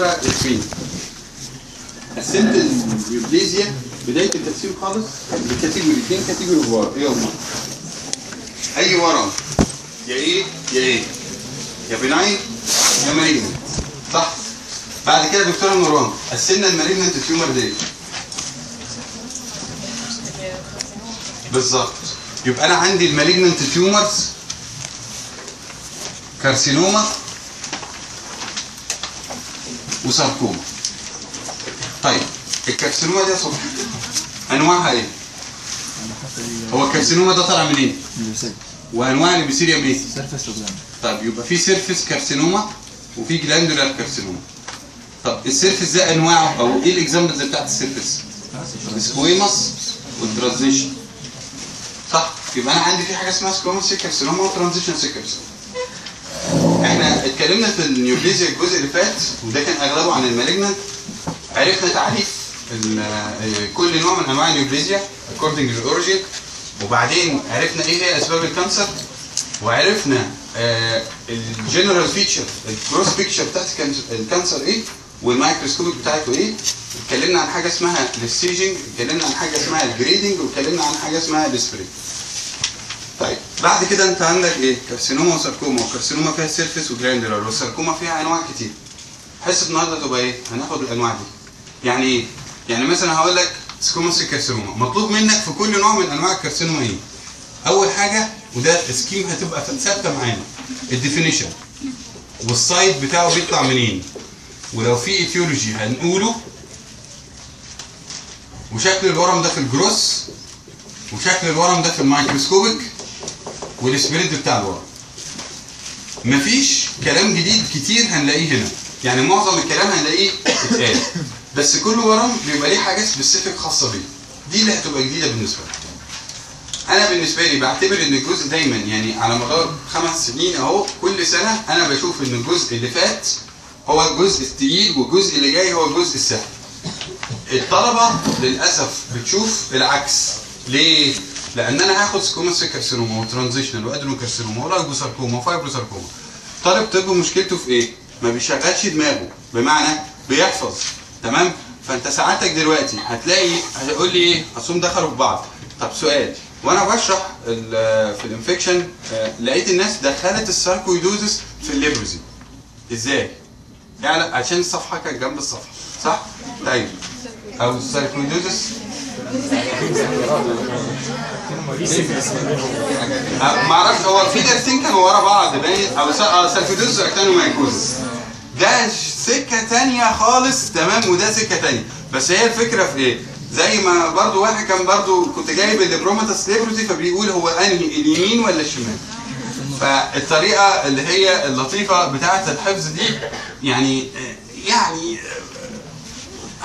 دكتوره ياسمين. قسمت ال neoplasia بداية التقسيم خالص ل category اثنين category كبار إيه هم؟ أي ورم يا إيه يا إيه يا benign يا malignant صح. بعد كده دكتورة مروان قسمنا ال malignant tumor دي بالظبط. يبقى أنا عندي ال malignant tumors carcinoma و sarcoma طيب ال carcinoma دي يا صبحي انواعها إيه هو ال carcinoma ده طالع منين وانواع ال epithelium إيه surface و gland طب يبقى في surface carcinoma وفي glandular carcinoma طب ال surface ده انواعه أو إيه ال examples بتاعت ال surface squamous وال transition صح يبقى أنا عندي في حاجة اسمها squamous carcinoma و transition carcinoma إحنا اتكلمنا في ال neoplasia الجزء اللي فات وده كان أغلبه عن ال malignant عرفنا تعريف كل نوع من أنواع ال neoplasia to origin. وبعدين عرفنا إيه هي أسباب ال cancer. وعرفنا ال general feature ال gross picture بتاعت ال canc- ال cancer إيه وال microscopic بتاعته إيه. اتكلمنا عن حاجة اسمها ال staging اتكلمنا عن حاجة اسمها ال grading واتكلمنا عن حاجة اسمها ال spreading طيب بعد كده انت عندك إيه؟ carcinoma و sarcoma و carcinoma فيها surface و glandular وال sarcoma فيها انواع كتير. حصة النهارده تبقى إيه؟ هناخد الانواع دي. يعني إيه؟ يعني مثلا هقول لك squamous carcinoma. مطلوب منك في كل نوع من انواع ال carcinoma إيه؟ أول حاجة وده scheme هتبقى ثابتة معانا. ال definition. وال site بتاعه بيطلع منين؟ ولو في etiology هنقوله. وشكل الورم ده في ال gross. وشكل الورم ده في ال microscopic. وال spread بتاع الورم مفيش كلام جديد كتير هنلاقيه هنا. يعني معظم الكلام هنلاقيه اتقال. بس كل ورم بيبقى ليه حاجة specific خاصة بيه. دي اللي هتبقى جديدة بالنسبة لي أنا بالنسبة لي بعتبر إن الجزء دايما يعني على مدار خمس سنين أهو كل سنة أنا بشوف إن الجزء اللي فات هو الجزء الثقيل والجزء اللي جاي هو الجزء السهل. الطلبة للأسف بتشوف العكس. ليه؟ لأن أنا هاخد squamous carcinoma و transitional و adenocarcinoma و liposarcoma و fibrosarcoma طالب طب مشكلته في إيه؟ ما بيشغلش دماغه بمعنى بيحفظ تمام؟ فأنت ساعتك دلوقتي هتلاقي هتقول لي إيه؟ اصوم دخلوا في بعض طب سؤال وأنا بشرح في ال infection آه، لقيت الناس دخلت ال sarcoidosis في ال leprosy إزاي؟ يعني عشان الصفحة كانت جنب الصفحة صح؟ طيب أو ال sarcoidosis أه، معرفش هو في درسين كانوا ورا بعض باين أو و actinomycosis ده سكة تانية خالص تمام وده سكة تانية بس هي الفكرة في إيه؟ زي ما برضو واحد كان برضو كنت جايب ال lepromatous leprosy فبيقول هو أنهي اليمين ولا الشمال؟ فالطريقة اللي هي اللطيفة بتاعة الحفظ دي يعني يعني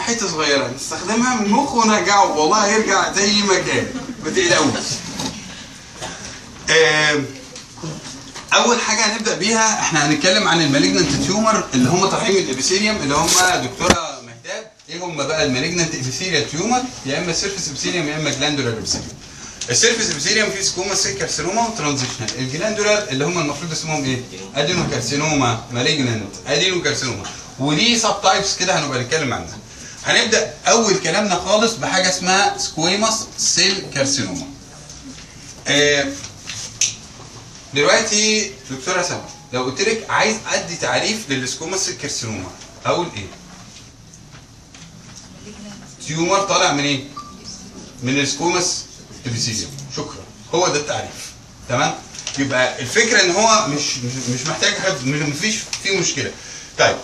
حتة صغيرة. نستخدمها من المخ ونرجعه والله هيرجع زي ما كان ما تقلقوش أول حاجة هنبدأ بيها إحنا هنتكلم عن ال malignant tumor اللي هم طالعين من ال epithelium اللي هم دكتورة مهتاب إيه هم بقى ال malignant epithelial tumor؟ يا إما surface epithelium يا إما glandular epithelium ال surface epithelium فيه squamous cell carcinoma و transitional ال glandular اللي هم المفروض اسمهم إيه؟ adenocarcinoma malignant adenocarcinoma وليه subtypes كده هنبقى نتكلم عنها. هنبدأ أول كلامنا خالص بحاجة اسمها squamous cell carcinoma دلوقتي دكتورة سما لو قلت لك عايز أدي تعريف لل squamous cell carcinoma أقول إيه؟ tumor طالع من إيه؟ من ال squamous epithelium شكرا. هو ده التعريف. تمام؟ يبقى الفكرة إن هو مش مش, محتاج حفظ مفيش فيه مشكلة. طيب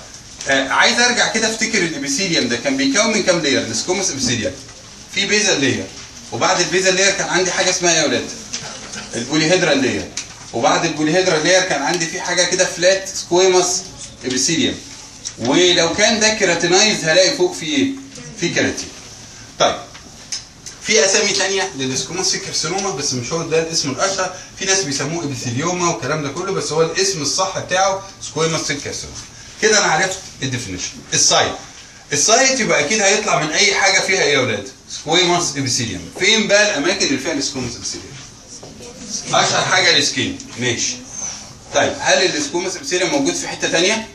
آه عايز ارجع كده افتكر ال epithelium ده كان بيكون من كام layer ال squamous epithelium في basal layer وبعد ال basal layer كان عندي حاجة اسمها إيه يا أولاد ال polyhedral layer وبعد ال polyhedral layer كان عندي في حاجة كده flat squamous epithelium ولو كان ده keratinized هلاقي فوق في إيه؟ في كيراتين طيب في أسامي تانية لل squamous carcinoma بس مش هو ده الاسم الأشهر. في ناس بيسموه epithelioma والكلام ده كله بس هو الاسم الصح بتاعه squamous carcinoma كده أنا عرفت ال definition ال site ال site يبقى أكيد هيطلع من أي حاجة فيها إيه يا أولاد؟ squamous epithelium فين بقى الأماكن اللي فيها ال squamous epithelium أشهر حاجة ال skin ماشي. طيب هل ال squamous epithelium موجود في حتة تانية؟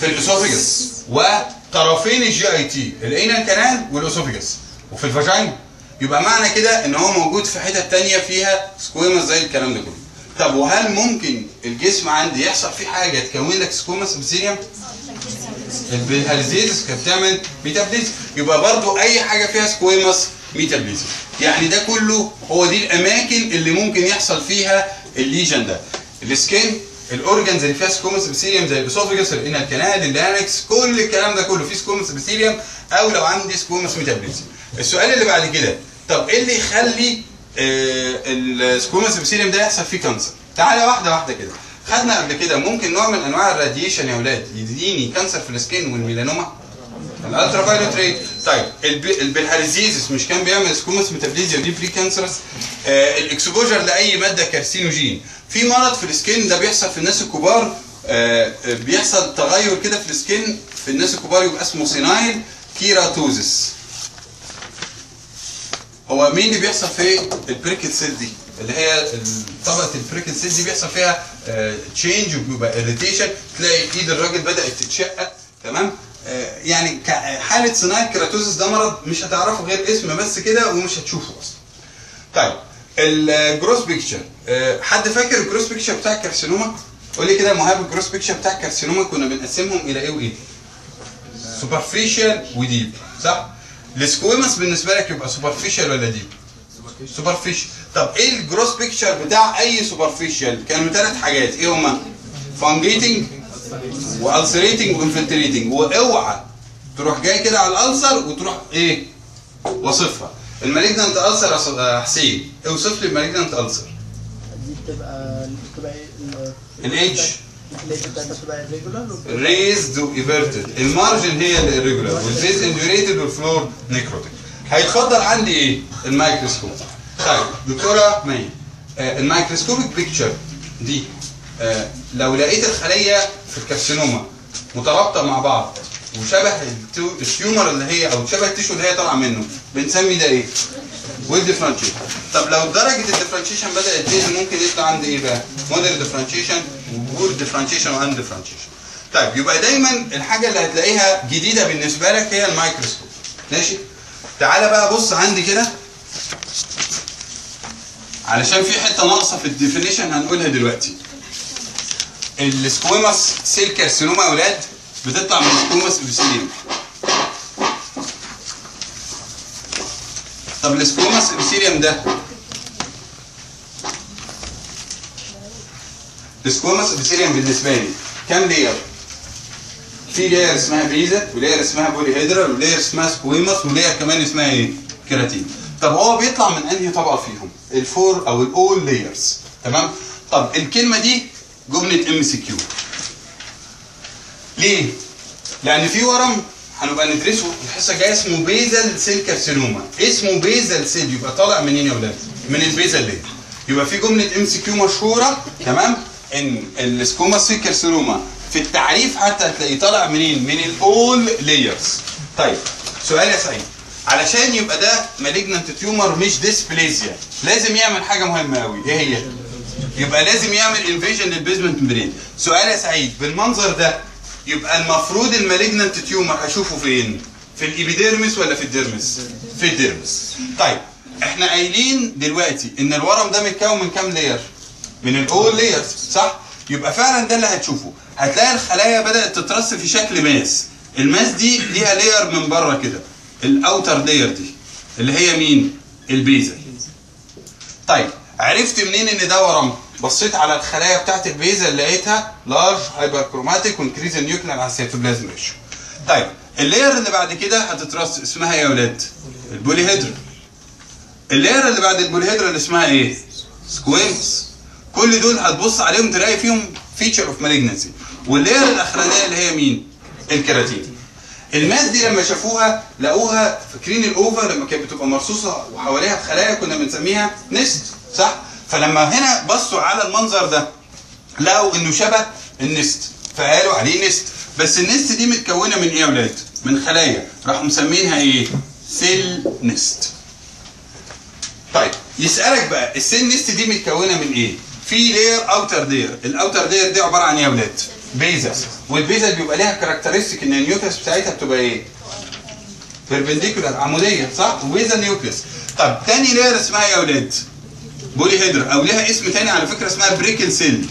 في ال esophagus وطرفين ال GIT ال anal canal وال esophagus وفي ال vagina. يبقى معنى كده إن هو موجود في حتت تانية فيها squamous زي الكلام ده كله. طب وهل ممكن الجسم عندي يحصل فيه حاجة تكون لك سكويمس ابيثيليوم البلهارزيزس كانت بتعمل metaplasia يبقى برضو أي حاجة فيها squamous metaplasia يعني ده كله هو دي الأماكن اللي ممكن يحصل فيها ال lesion ده. السكين الاورجنز اللي فيها سكومس ابيثيليوم زي الاسوفيجس الانال كانال اللانكس كل الكلام ده كله فيه squamous epithelium أو لو عندي squamous metaplasia السؤال اللي بعد كده طب إيه اللي يخلي آه ال squamous epithelium ده يحصل فيه cancer. تعالى واحدة واحدة كده. خدنا قبل كده ممكن نوع من أنواع ال radiation يا أولاد يديني cancer في ال skin وال melanoma. ال ultraviolet ray طيب الب- ال bilharziasis مش كان بيعمل squamous metaplasia ودي precancerous؟ آه ال exposure لأي مادة carcinogen في مرض في ال skin ده بيحصل في الناس الكبار. آه آه، بيحصل تغير كده في ال skin. في الناس الكبار يبقى اسمه senile keratosis. هو مين اللي بيحصل في ال prickle cell دي؟ اللي هي طبقة ال prickle cell دي بيحصل فيها change وبيبقى irritation تلاقي ايد الراجل بدأت تتشقق. تمام؟ آه، يعني حالة senile keratosis ده مرض مش هتعرفه غير اسم بس كده ومش هتشوفه أصلا. طيب ال gross picture حد فاكر ال gross picture بتاع ال carcinoma؟ قول لي كده مهاب ال gross picture بتاع ال carcinoma كنا بنقسمهم إلى إيه وإيه؟ superficial و deep صح؟ ال squamous بالنسبة لك يبقى superficial ولا deep superficial طب إيه ال gross picture بتاع أي superficial كانوا ثلاث حاجات. إيه هما؟ fungating و ulcerating و infiltrating وأوعى. تروح جاي كده على ال ulcer وتروح إيه؟ وصفها. ال malignant ulcer يا يا حسين. اوصف لي ال malignant ulcer دي بتبقى بتبقى الاتش الاتش ريزد وايفرتد المارجن هي الريجولار والفيز اندوريتد والفلور نيكروتيك هيتفضل عندي إيه؟ الميكروسكوب. طيب دكتورة مي آه ال microscopic picture دي آه لو لقيت الخلية في ال carcinoma مترابطة مع بعض وشبه ال tumor اللي هي أو شبه ال tissue اللي هي طالعة منه بنسمي ده إيه؟ well differentiation طب لو درجة ال differentiation بدأت تقل ممكن يطلع عندي إيه بقى؟ moderate differentiation و poor differentiation و undifferentiation طيب يبقى دايما الحاجة اللي هتلاقيها جديدة بالنسبة لك هي الميكروسكوب. ماشي؟ تعالى بقى بص عندي كده. علشان في حتة ناقصة في ال definition هنقولها دلوقتي. ال squamous cell carcinoma أولاد بتطلع من ال squamous epithelium طب ال squamous epithelium ده ال squamous epithelium بالنسبة لي كام layer؟ في layer اسمها basal و layer اسمها polyhedral و layer اسمها squamous و layer كمان اسمها إيه؟ كيراتين طب هو بيطلع من أنهي طبقة فيهم؟ ال four أو ال all layers تمام؟ طب الكلمة دي جملة MCQ ليه؟ لأن في ورم هنبقى ندرسه الحصة الجاية اسمه basal cell carcinoma اسمه basal cell يبقى طالع منين يا أولاد؟ من ال basal layer؟ يبقى في جملة MCQ مشهورة تمام؟ إن ال squamous cell carcinoma في التعريف حتى هتلاقيه طالع منين؟ من ال all layers. طيب سؤال يا سعيد علشان يبقى ده malignant tumor مش dysplasia لازم يعمل حاجة مهمة قوي إيه هي؟ يبقى لازم يعمل invasion لل basement membrane سؤال يا سعيد بالمنظر ده يبقى المفروض ال malignant tumor هشوفه فين؟ في ال epidermis ولا في ال dermis؟ في ال dermis. طيب إحنا قايلين دلوقتي إن الورم ده متكون من كام layer من ال all layers صح؟ يبقى فعلا ده اللي هتشوفه. هتلاقي الخلايا بدأت تترص في شكل mass. ال mass دي ليها layer من بره كده ال outer layer دي اللي هي مين؟ ال basal طيب عرفت منين إن ده ورم؟ بصيت على الخلايا بتاعت ال basal لقيتها large hyperchromatic و increased ال nuclear على ال cytoplasm ratio طيب ال layer اللي بعد كده هتترص اسمها إيه يا أولاد ال polyhedral ال layer اللي بعد ال polyhedral اسمها إيه؟ squamous كل دول هتبص عليهم تلاقي فيهم feature of malignancy وال layer الأخرانية اللي هي مين؟ ال keratin. ال mass دي لما شافوها لقوها فاكرين ال ova لما كانت بتبقى مرصوصة وحواليها خلايا كنا بنسميها nest صح؟ فلما هنا بصوا على المنظر ده لقوا إنه شبه ال nest فقالوا عليه nest. بس ال nest دي متكونة من إيه يا أولاد من خلايا. راحوا مسمينها إيه؟ cell nest. طيب يسألك بقى ال cell nest دي متكونة من إيه؟ في layer outer layer ال outer layer دي عبارة عن إيه يا أولاد basal وال basal بيبقى ليها characteristic إن ال nucleus بتاعتها بتبقى إيه؟ perpendicular عمودية صح؟ و basal nucleus طب تاني layer اسمها إيه يا أولاد؟ polyhedral أو ليها اسم تاني على فكرة اسمها prickle cell.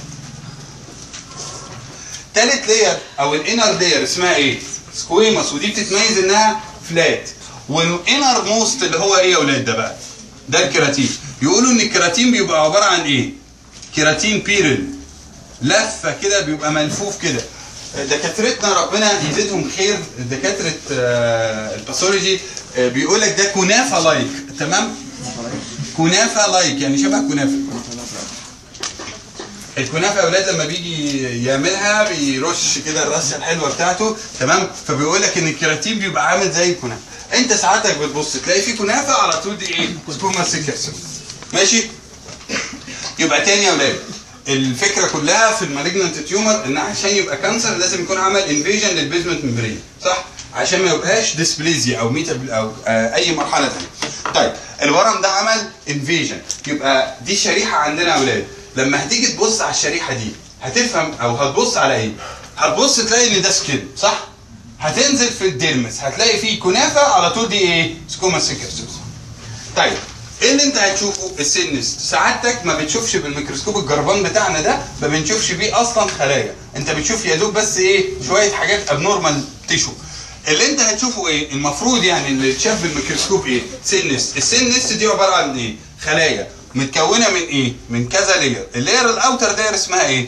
تالت layer أو ال inner layer اسمها إيه؟ squamous ودي بتتميز إنها flat وال innermost اللي هو إيه يا أولاد ده بقى؟ ده الكيراتين يقولوا إن الكيراتين بيبقى عبارة عن إيه؟ keratin pearl لفة كده بيبقى ملفوف كده. دكاترتنا ربنا يزيدهم خير. دكاترة آه، ال pathology آه، بيقول لك ده كنافة like تمام؟ كنافة like يعني شبه كنافة. الكنافة يا أولاد لما بيجي يعملها بيرش كده الرشه الحلوة بتاعته تمام؟ فبيقول لك إن الكيراتين بيبقى عامل زي الكنافة. أنت ساعتك بتبص تلاقي في كنافة على طول دي إيه؟ squamous cell carcinoma ماشي؟ يبقى تاني يا أولاد الفكرة كلها في ال malignant tumor إن عشان يبقى cancer لازم يكون عمل invasion لل basement membrane صح؟ عشان ما يبقاش dysplasia أو meta أو آه أي مرحلة ثانية طيب الورم ده عمل invasion يبقى دي شريحة عندنا يا أولاد. لما هتيجي تبص على الشريحة دي هتفهم أو هتبص على إيه؟ هتبص تلاقي إن ده skin صح؟ هتنزل في ال dermis هتلاقي فيه كنافة على طول دي إيه؟ squamous cell carcinoma طيب إيه اللي أنت هتشوفه؟ ال cell nests. سعادتك ما بتشوفش بالميكروسكوب الجربان بتاعنا ده ما بنشوفش بيه أصلا خلايا. أنت بتشوف يا دوب بس إيه؟ شوية حاجات abnormal tissue اللي انت هتشوفه إيه؟ المفروض يعني اللي تشاف بالميكروسكوب إيه؟ cell nests. ال cell nests دي عبارة عن إيه؟ خلايا. متكونة من إيه؟ من كذا layer ال layer ال outer layer اسمها إيه؟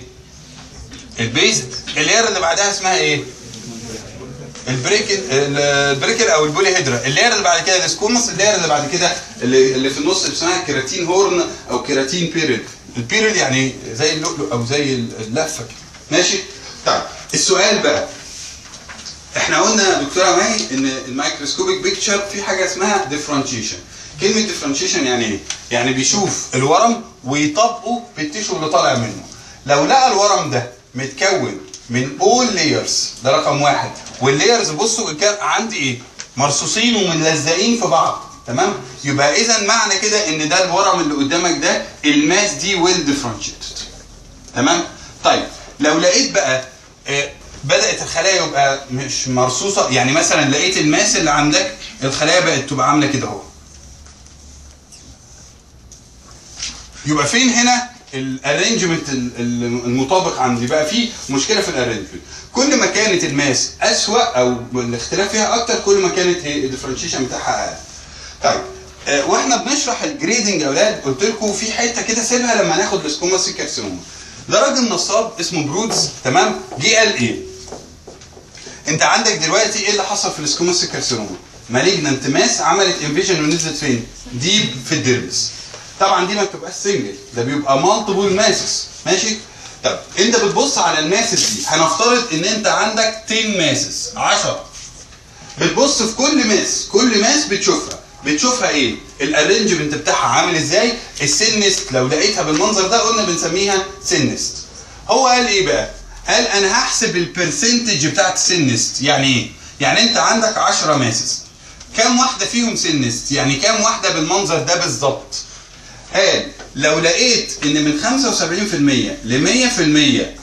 ال basal ال layer اللي بعدها اسمها إيه؟ ال prickle ال prickle أو ال polyhedral ال layer اللي بعد كده ال squamous ال layer اللي بعد كده اللي, اللي في النص اسمها keratin horn أو keratin pearl ال pearl يعني زي اللؤلؤ أو زي اللفة ماشي؟ طيب. السؤال بقى. إحنا قلنا دكتورة ماي إن ال microscopic picture في حاجة اسمها differentiation كلمة differentiation يعني إيه؟ يعني بيشوف الورم ويطبقه بال tissue اللي طالع منه. لو لقى الورم ده متكون من all layers ده رقم واحد. وال layers بصوا كان عندي إيه؟ مرصوصين وملزقين في بعض. تمام؟ يبقى إذا معنى كده إن ده الورم اللي قدامك ده ال mass دي well differentiated تمام؟ طيب لو لقيت بقى آه، بدأت الخلايا يبقى مش مرصوصة. يعني مثلا لقيت ال mass اللي عندك الخلايا بقت تبقى عاملة كده أهو. يبقى فين هنا ال arrangement المطابق عندي؟ بقى في مشكلة في ال arrangement كل ما كانت ال mass أسوأ أو الاختلاف فيها أكتر كل ما كانت ال differentiation بتاعها أقل. طيب آه، وإحنا بنشرح ال grading يا أولاد. قلت لكم في حتة كده سيبها لما ناخد ال squamous cell carcinoma ده راجل نصاب اسمه Broders تمام؟ جه قال إيه انت عندك دلوقتي إيه اللي حصل في ال squamous cell carcinoma؟ malignant mass عملت invasion ونزلت فين؟ deep في ال dermis طبعا دي ما بتبقاش single ده بيبقى multiple masses ماشي؟ طب انت بتبص على ال masses دي هنفترض ان انت عندك 10 masses 10 بتبص في كل mass كل mass بتشوفها. بتشوفها إيه؟ ال arrangement بتاعها عامل إزاي؟ ال cell nest لو لقيتها بالمنظر ده قلنا بنسميها cell nest هو قال إيه بقى؟ قال أنا هحسب ال percentage بتاعت ال cell nest يعني إيه يعني أنت عندك 10 masses كام واحدة فيهم cell nest؟ يعني كام واحدة بالمنظر ده بالظبط قال لو لقيت إن من 75% ل 100%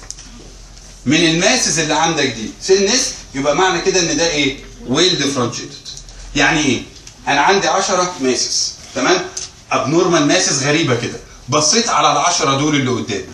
من ال masses اللي عندك دي cell nests يبقى معنى كده إن ده إيه؟ well differentiated يعني إيه؟ أنا عندي 10 masses تمام؟ abnormal masses غريبة كده. بصيت على العشرة دول اللي قدامي.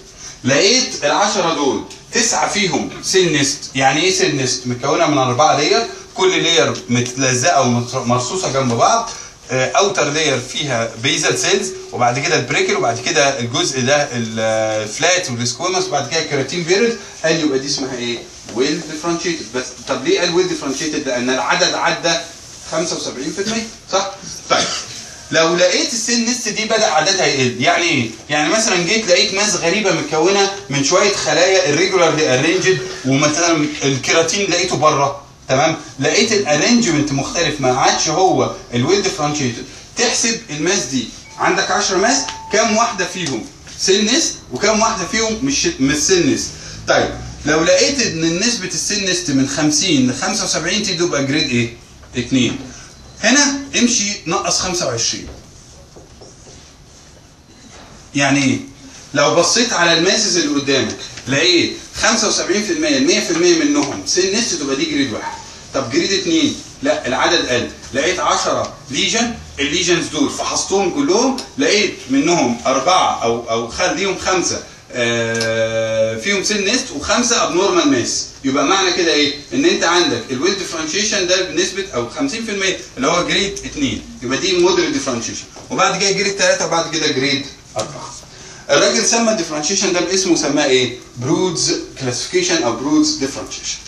لقيت العشرة دول تسعة فيهم cell nest يعني إيه cell nest متكونة من أربعة layer كل layer متلزقة ومرصوصة جنب بعض. outer layer فيها basal cells وبعد كده ال prickle وبعد كده الجزء ده ال flat وال squamous وبعد كده ال keratin whorl قال يبقى دي اسمها إيه؟ well differentiated بس طب ليه قال well differentiated؟ لأن العدد عدى 75% صح؟ طيب. لو لقيت ال cell nest دي بدأ عددها يقل يعني إيه؟ يعني مثلا جيت لقيت mass غريبة متكونة من شوية خلايا irregularly arranged ومثلا الكيراتين لقيته بره تمام؟ لقيت ال arrangement مختلف ما عادش هو ال well differentiated تحسب ال mass دي عندك 10 mass كام واحدة فيهم cell nest وكام واحدة فيهم مش مش cell nest؟ طيب لو لقيت إن نسبة ال cell nest من 50 ل 75 دي تبقى grade إيه؟ 2 هنا امشي نقص 25 يعني إيه لو بصيت على ال masses اللي قدامك لقيت 75% ل 100% منهم cell nest تبقى دي grade واحد. طب grade اثنين لا العدد قل. لقيت 10 lesion ال lesions دول فحصتهم كلهم لقيت منهم أربعة أو أو خليهم خمسة. فيهم cell nest وخمسة abnormal mass يبقى معنى كده إيه؟ إن أنت عندك ال well differentiation ده بنسبة أو 50% اللي هو grade 2 يبقى دي moderate differentiation وبعد كده grade 3 وبعد كده grade 4 الراجل سمى ال differentiation ده باسمه سماه إيه؟ Broders classification أو Broders differentiation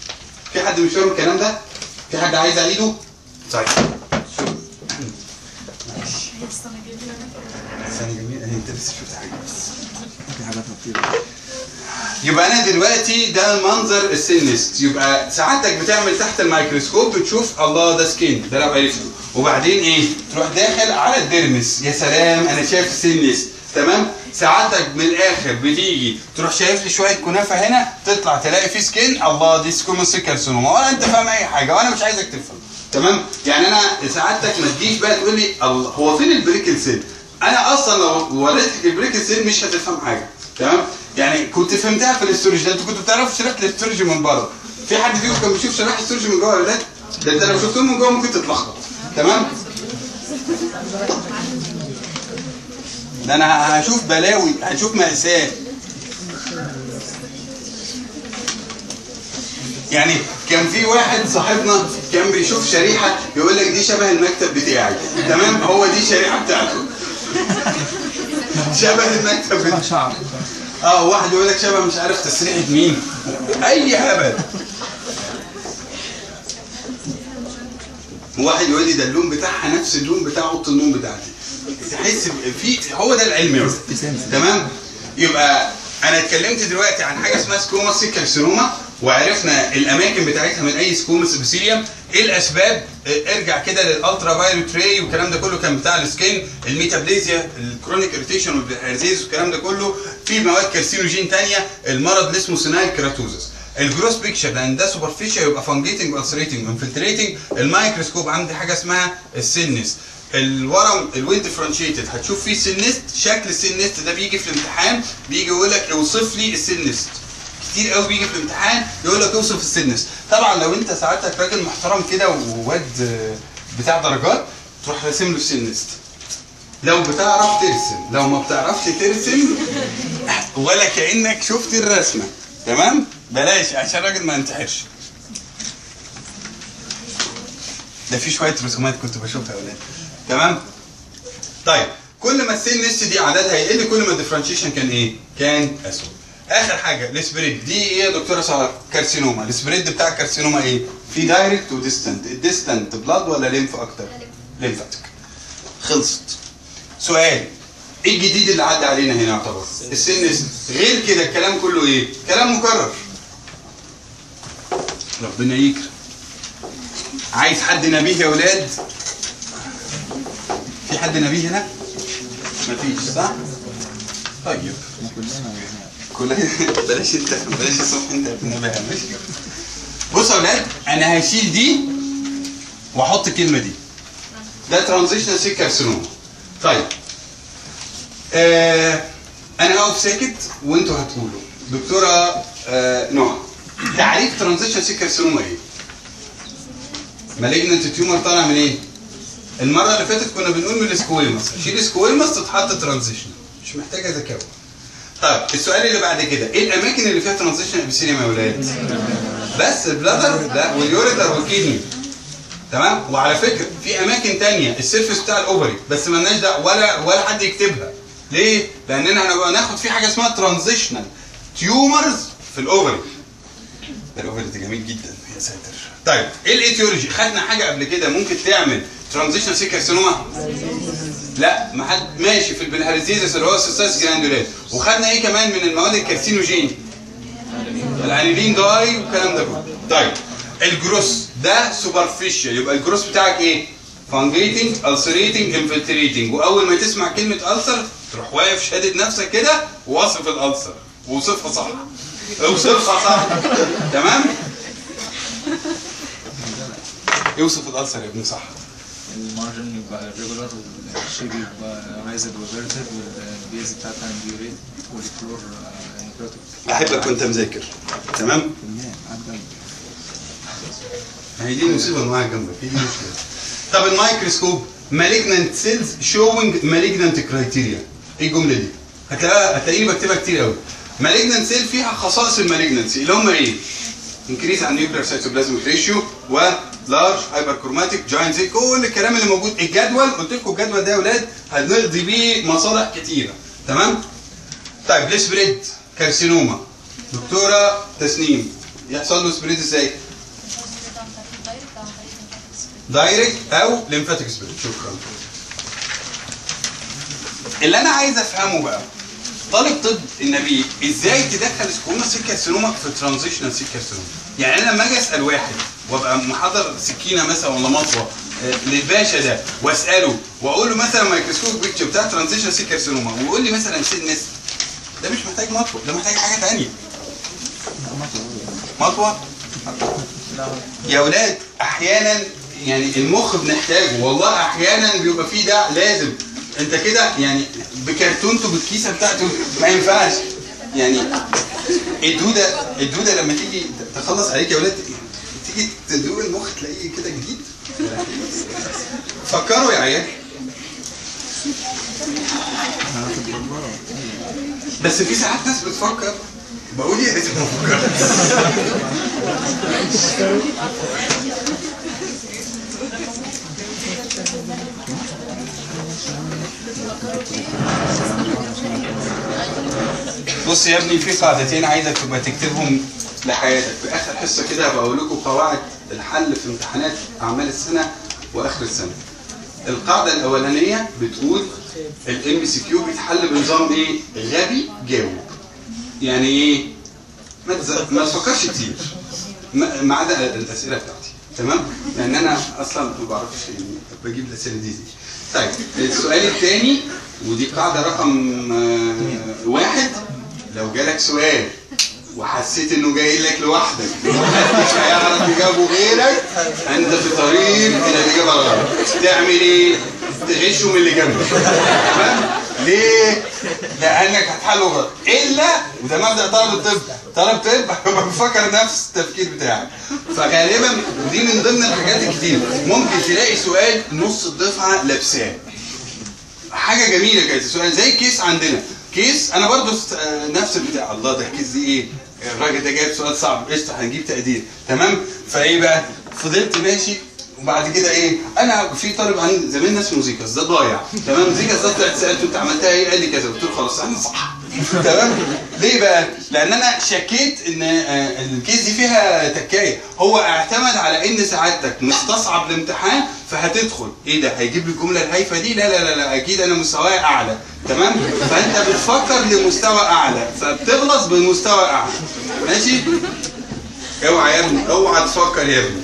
في حد مش فاهم الكلام ده؟ في حد عايز أعيده؟ طيب. سنة جميلة أنت بس شفت حاجة. بس في حاجات كتير يبقى أنا دلوقتي ده المنظر ال cell nest يبقى ساعتك بتعمل تحت الميكروسكوب بتشوف الله ده skin ده لو عرفته وبعدين إيه؟ تروح داخل على ال dermis يا سلام أنا شايف cell nest تمام؟ ساعتك من الآخر بتيجي تروح شايف لي شوية كنافة هنا تطلع تلاقي في skin. الله دي squamous carcinoma ولا أنت فاهم أي حاجة وأنا مش عايزك تفهم. تمام؟ يعني أنا سعادتك ما تجيش بقى تقول لي الله هو فين ال prickle cell أنا أصلا لو وريتك ال prickle cell مش هتفهم حاجة. تمام؟ يعني كنت فهمتها في الاستورج ده أنتوا كنتوا بتعرفوا شريحه الاستورج من بره. في حد فيكم كان بيشوف شريحه الاستورج من جوه ولا لا؟ ده انت لو شفتهم من جوه ممكن تتلخبط. تمام؟ ده أنا هشوف بلاوي هشوف مأساة. يعني كان في واحد صاحبنا كان بيشوف شريحة يقول لك دي شبه المكتب بتاعي. تمام؟ هو دي الشريحة بتاعته. شبه المكتب. شعر آه واحد يقول لك شبه مش عارف تسريحة مين. أي هبل. واحد يقول لي ده اللون بتاعها نفس اللون بتاع أوضة النوم بتاعتي. تحس في هو ده العلم يا. تمام؟ يبقى أنا اتكلمت دلوقتي عن حاجة اسمها squamous carcinoma وعرفنا الأماكن بتاعتها من أي squamous epithelium إيه الأسباب؟ آه، ارجع كده لل ultraviolet ray والكلام ده كله كان بتاع ال skin ال metaplasia ال chronic irritation والهرزيز والكلام ده كله. في مواد carcinogen تانية المرض اللي اسمه senile keratosis. ال gross picture لأن ده superficial يبقى fungating و ulcerating و infiltrating الميكروسكوب عندي حاجة اسمها ال cell nest الورم ال well differentiated هتشوف فيه cell nest شكل ال cell nest ده بيجي في الامتحان بيجي يقول لك اوصف لي ال cell nest كتير قوي بيجي في الامتحان يقول لك اوصف ال cell nest طبعا لو انت ساعتك راجل محترم كده وواد بتاع درجات تروح راسم له ال cell nest لو بتعرف ترسم. لو ما بتعرفش ترسم ولا كأنك شفت الرسمة. تمام؟ بلاش عشان الراجل ما ينتحرش. ده في شوية رسومات كنت بشوفها يا ولاد. تمام؟ طيب كل ما ال cell nest دي عددها يقل كل ما ال differentiation كان إيه؟ كان أسوأ آخر حاجة ال spread. دي إيه يا دكتورة ساره carcinoma. ال spread بتاع ال carcinoma إيه؟ في direct و distant ال distant blood ولا lymph أكتر؟ lymphatic خلصت. سؤال. إيه الجديد اللي عدى علينا هنا يعتبر؟ ال cell nest غير كده الكلام كله إيه؟ كلام مكرر. ربنا يكرم. عايز حد نبيه يا ولاد؟ في حد نبيه هنا؟ مفيش صح؟ طيب. بلاش انت بلاش الصبح انت ماشي. بصوا يا ولاد أنا هشيل دي واحط الكلمة دي. ده transitional cell carcinoma طيب. آه أنا هقف ساكت وانتوا هتقولوا دكتورة آه نوع تعريف transitional cell carcinoma إيه؟ malignant tumor طالع منين؟ إيه؟ المرة اللي فاتت كنا بنقول من ال squamous شيل squamous تتحط transitional مش محتاجه ذكاء طيب السؤال اللي بعد كده إيه الأماكن اللي فيها transitional epithelium يا ولاد؟ بس ال bladder لا وال ureter وال kidney تمام وعلى فكرة في أماكن تانية ال surface بتاع ال ovary بس مالناش دعوة ولا ولا حد يكتبها ليه؟ لأننا هنبقى ناخد في حاجة اسمها transitional tumors في الاوفري ده الاوفري ده جميل جدا يا ساتر. طيب إيه ال etiology؟ خدنا حاجة قبل كده ممكن تعمل transitional cell carcinoma لا ما حد ماشي في ال bilharziasis اللي هو ال cystitis glandularis وخدنا إيه كمان من المواد ال carcinogen؟ ال aniline dye والكلام ده كله. طيب ال gross ده superficial يبقى ال gross بتاعك إيه؟ fungating ulcerating infiltrating وأول ما تسمع كلمة ulcer تروح واقف شادد نفسك كده وواصف ال ulcer ووصفها صح. اوصفها صح تمام؟ اوصف ال ulcer يا ابني صح. ال margin يبقى irregular وال shape يبقى raised everted وال base بتاعتها indurated وال floor أحبك وأنت مذاكر. تمام؟ هي دي المصيبه اللي معايا جنبك. هي دي المشكلة طب الميكروسكوب malignant cells showing malignant criteria إيه الجملة دي؟ هتلاقيها هتلاقيني بكتبها كتير قوي malignant cell فيها خصائص ال malignancy اللي هم إيه؟ increase in nuclear cytoplasmic ratio و large hyperchromatic giant زي كل الكلام اللي موجود الجدول قلت لكم الجدول ده يا أولاد هنقضي بيه مصالح كتيرة. تمام؟ طيب ال spread carcinoma دكتورة تسنيم يحصل له spread إزاي؟ direct أو lymphatic spread شكرا. اللي أنا عايز أفهمه بقى طالب طب النبي إزاي تدخل squamous cell carcinoma في transitional cell carcinoma يعني أنا لما أجي أسأل واحد وأبقى محضر سكينة مثلا ولا مطوة آه، للباشا ده وأسأله وأقول له مثلا microscopic picture بتاع transitional cell carcinoma ويقول لي مثلا cell nests ده مش محتاج مطوة ده محتاج حاجة ثانية مطوة؟ يا أولاد أحيانا يعني المخ بنحتاجه والله أحيانا بيبقى فيه ده لازم. انت كده يعني بكرتونته بالكيسه بتاعته ما ينفعش. يعني الدودة الدودة لما تيجي تخلص عليك يا ولاد تيجي تدوق المخ تلاقيه كده جديد. فكروا يا عيال. بس في ساعات ناس بتفكر بقول يا ريت ما بص يا ابني في قاعدتين عايزك تبقى تكتبهم لحياتك. في آخر حصة كده بقول لكم قواعد الحل في امتحانات أعمال السنة وآخر السنة. القاعدة الأولانية بتقول ال MCQ بيتحل بنظام إيه؟ غبي جاوب. يعني إيه؟ ما تفكرش كتير. ما عدا الأسئلة بتاعتي. تمام؟ لأن أنا أصلا ما بعرفش يعني بجيب الأسئلة دي, دي. طيب السؤال الثاني ودي قاعدة رقم آه، واحد لو جالك سؤال وحسيت إنه جاي لك لوحدك محدش هيعرف يجاوبه غيرك أنت في طريق إلى الإجابة الغلط تعمل إيه؟ تغشه من اللي جنبك تمام؟ ليه؟ لأنك هتحله غلط إلا وده مبدا طالب الطب طالب طب هيبقى بيفكر نفس التفكير بتاعك فغالبا ودي من ضمن الحاجات الكتير. ممكن تلاقي سؤال نص الدفعة لابساه. حاجة جميلة كانت السؤال زي case عندنا. case أنا برضو آه، نفس البتاع. الله ده ال case دي إيه؟ الراجل ده جايب سؤال صعب. قشطة هنجيب تقدير. تمام؟ فإيه بقى؟ فضلت ماشي. وبعد كده إيه؟ أنا في طالب عندي زميلنا اسمه زيكاس ده ضايع تمام؟ زيكاس ده طلعت سالته أنت عملتها إيه؟ قال لي كذا. قلت له خلاص أنا صح. تمام. ليه بقى؟ لأن أنا شكيت إن آه، الكيس دي فيها تكاية. هو اعتمد على إن سعادتك مستصعب الامتحان فهتدخل. إيه ده؟ هيجيب لي الجملة الهايفة دي؟ لا لا لا, لا أكيد أنا مستواي أعلى. تمام؟ فأنت بتفكر لمستوى أعلى فبتغلط بمستوى أعلى. ماشي؟ أوعى يا ابني أوعى تفكر يا ابني.